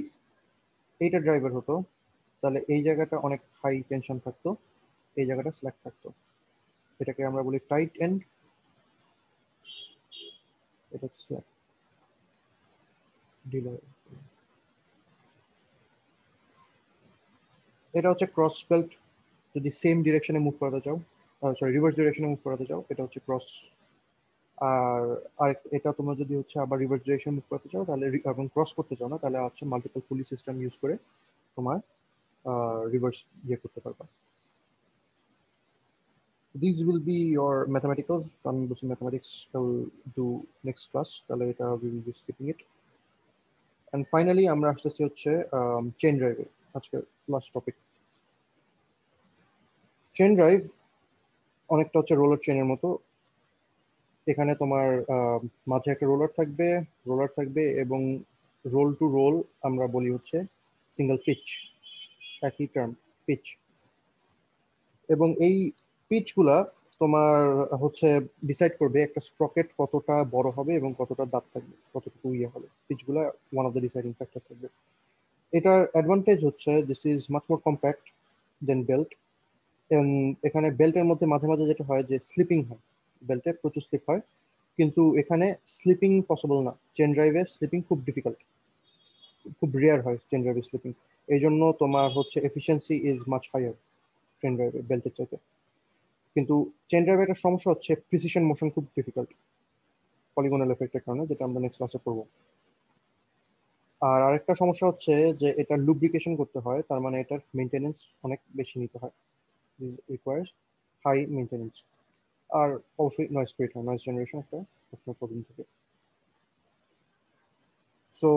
এইটা ড্রাইভার হতো, তাহলে এই জায়গাটা অনেক হাই টেনশন থাকতো, এই জায়গাটা স্ল্যাক থাকতো। এটাকে আমরা বলি টাইট এন্ড এটা হচ্ছে স্ল্যাক ডিলে এটা হচ্ছে ক্রস বেল্ট যদি সেম ডিরেকশনে মুভ করাতে চাও সরি রিভার্স ডিরেকশনে মুভ করাতে চাও, এটা হচ্ছে ক্রস আর আর এটা তোমরা যদি হচ্ছে আবার রিভার্স ডিরেকশন মুভ করতে চাও, তাহলে এবং ক্রস করতে চাও না, তাহলে হচ্ছে মাল্টিপল পুলি সিস্টেম ইউজ করে তোমার রিভার্স ইয়ে করতে পারবা। This will be your mathematical, আমি বলছি I will do next class, তাহলে এটা we will be skipping it finally আমরা আসতেছি হচ্ছে চেন ড্রাইভে আজকে লাস্ট টপিক চেন ড্রাইভ অনেকটা হচ্ছে রোলার চেনের মতো। এখানে তোমার আহ, মাঝে একটা রোলার থাকবে রোলার থাকবে এবং রোল টু রোল আমরা বলি হচ্ছে সিঙ্গেল পিচ একই টার্ম পিচ এবং এই পিচগুলা তোমার হচ্ছে ডিসাইড করবে একটা স্প্রকেট কতটা বড় হবে এবং কতটা দাঁত থাকবে, কতটুকু ইয়ে হবে। পিচগুলা one of the deciding factor থাকবে। এটার অ্যাডভান্টেজ হচ্ছে this is much more compact than belt এখানে বেল্টের মধ্যে মাঝে মাঝে যেটা হয় যে স্লিপিং হয়। বেল্টে প্রচুর স্লিপ হয়। কিন্তু এখানে স্লিপিং পসিবল না। চেন ড্রাইভে স্লিপিং খুব ডিফিকাল্ট খুব রেয়ার হয় চেন ড্রাইভে স্লিপিং এই জন্য তোমার হচ্ছে efficiency is much higher chain ড্রাইভে বেল্টের চাইতে। কিন্তু চেন ড্রাইভে একটা সমস্যা হচ্ছে প্রিসিশন মোশন খুব ডিফিকাল্ট পলিগোনাল এফেক্টের কারণে, যেটা আমরা নেক্সট ক্লাসে পড়ব। আর আরেকটা সমস্যা হচ্ছে যে এটা লুব্রিকেশন করতে হয়, তার মানে এটার মেনটেনেন্স অনেক বেশি নিতে হয়। রিকোয়ার্স হাই মেনটেনেন্স আর অবশ্যই নয়েজ ক্রিয়েট হয় নয়েজ জেনারেশন একটা প্রবলেম থাকে। So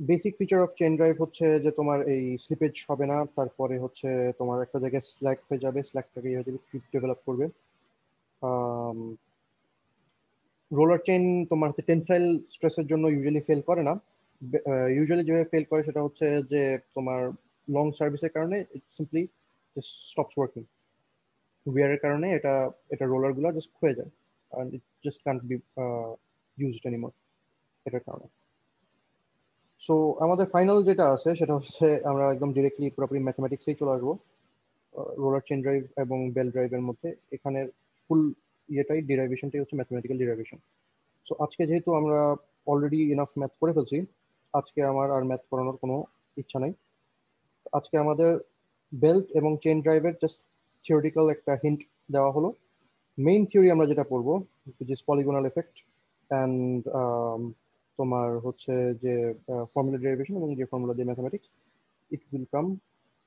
basic feature of chain drive হচ্ছে যে তোমার এই স্লিপেজ হবে না তারপরে হচ্ছে তোমার একটা জায়গায় স্ল্যাক হয়ে যাবে স্ল্যাকটাকে ইয়ে হয়ে যাবে ডেভেলপ করবে। রোলার চেন তোমার হচ্ছে টেনসাইল স্ট্রেসের জন্য ইউজুয়ালি ফেল করে না। ইউজুয়ালি যেভাবে ফেল করে সেটা হচ্ছে যে তোমার লং সার্ভিসের কারণে it simply just stops working উইয়ারের কারণে এটা এটা রোলারগুলো জাস্ট ক্ষয়ে যায়। It just can't be uh, used anymore এটার কারণে। সো আমাদের ফাইনাল যেটা আছে, সেটা হচ্ছে আমরা একদম ডিরেক্টলি পুরোপুরি ম্যাথমেটিক্সেই চলে আসব। রোলার চেন ড্রাইভ এবং বেল ড্রাইভের মধ্যে। এখানের ফুল ইয়েটাই ডিরাইভেশনটাই হচ্ছে ম্যাথমেটিক্যাল ডিরাইভেশন সো আজকে যেহেতু আমরা অলরেডি ইনাফ ম্যাথ করে ফেলছি, আজকে আমার আর ম্যাথ করানোর কোনো ইচ্ছা নেই। আজকে আমাদের বেল্ট এবং চেন ড্রাইভের জাস্ট থিওরিটিক্যাল একটা হিন্ট দেওয়া হলো। মেইন থিওরি আমরা যেটা পড়ব, which is polygonal effect and তোমার হচ্ছে যে ফর্মুলা ডেরিভেশন এবং যে ফর্মুলা দিয়ে mathematics it will come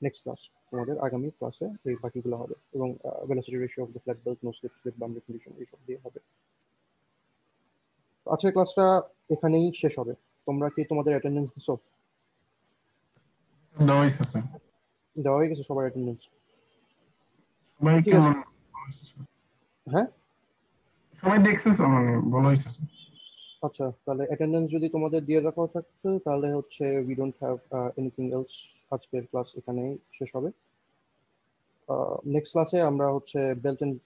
next class তোমাদের আগামী ক্লাসে এই বাকিগুলো হবে এবং velocity ratio of the flat belt no slip slip boundary condition এইসব দিয়ে হবে। আজকের ক্লাসটা এখানেই শেষ হবে। তোমরা কি তোমাদের অ্যাটেন্ডেন্স দিছো? দেওয়া হয়েছে স্যার দেওয়া হয়ে গেছে সবার অ্যাটেন্ডেন্স। হ্যাঁ? সবাই দেখছে মানে ভালো হয়েছে আচ্ছা তাহলে অ্যাটেন্ডেন্স যদি তোমাদের দিয়ে রাখা থাকতো, তাহলে হচ্ছে we don't have anything else আজকের ক্লাস এখানেই শেষ হবে। নেক্সট ক্লাসে আমরা হচ্ছে belt and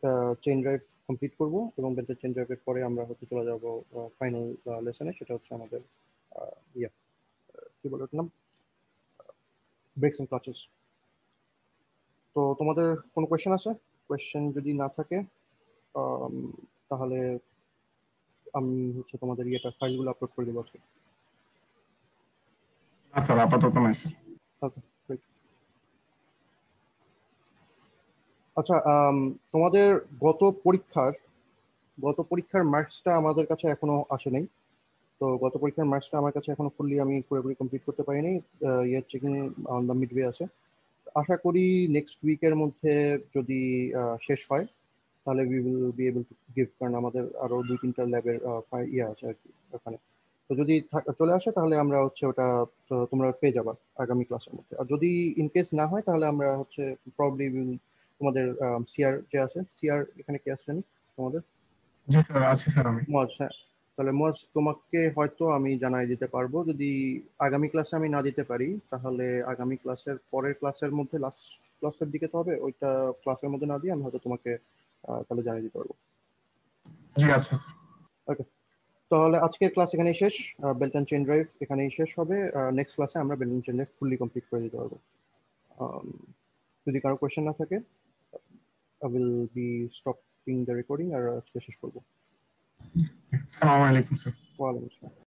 chain drive complete করব এবং বেল্ট চেইন ড্রাইভের পরে আমরা হচ্ছে চলে যাব ফাইনাল লেসনে সেটা হচ্ছে আমাদের ইয়া কি বলে নাম? ব্রেকস এন্ড ক্লাচেস তো তোমাদের কোনো কোয়েশ্চেন আছে? কোয়েশ্চেন যদি না থাকে তাহলে আমি হচ্ছে তোমাদের ইয়েটা ফাইলগুলো আপলোড করে দেবো আজকে। না স্যার আপাতত নাই স্যার। ওকে আচ্ছা তোমাদের গত পরীক্ষার গত পরীক্ষার মার্কসটা আমাদের কাছে এখনও আসে নাই। তো গত পরীক্ষার মার্কসটা আমার কাছে এখনও ফুললি আমি পুরোপুরি কমপ্লিট করতে পারিনি। Year checking on the midway আছে। আশা করি নেক্সট উইকের মধ্যে যদি শেষ হয় তাহলে we will be able to give কারণ আমাদের আরও দুই তিনটা ল্যাবের ইয়ে আছে আর কি ওখানে। তো যদি চলে আসে তাহলে আমরা হচ্ছে ওটা তোমরা পেয়ে যাবা আগামী ক্লাসের মধ্যে। আর যদি ইন কেস না হয় তাহলে আমরা হচ্ছে প্রবলি তোমাদের সিআর যে আছে সিআর এখানে কে আসছেন তোমাদের? জি স্যার আছি স্যার আমি। মজ হ্যাঁ। তাহলে মজ তোমাকে হয়তো আমি জানাই দিতে পারব যদি আগামী ক্লাসে আমি না দিতে পারি তাহলে আগামী ক্লাসের পরের ক্লাসের মধ্যে লাস্ট ক্লাসের দিকে তো হবে ওইটা ক্লাসের মধ্যে না দিয়ে আমি হয়তো তোমাকে তাহলে জানিয়ে দিতে পারব। জি আচ্ছা। তাহলে আজকের ক্লাস এখানেই শেষ। বেলটন চেন ড্রাইভ এখানেই শেষ হবে। নেক্সট ক্লাসে আমরা belt and chain drive fully complete করে দিতে পারব। Um, যদি কারও কোয়েশ্চেন না থাকে I will be stopping the recording আর আজকে শেষ করব। আসসালামু আলাইকুম স্যার ওয়ালাইকুম আসসালাম।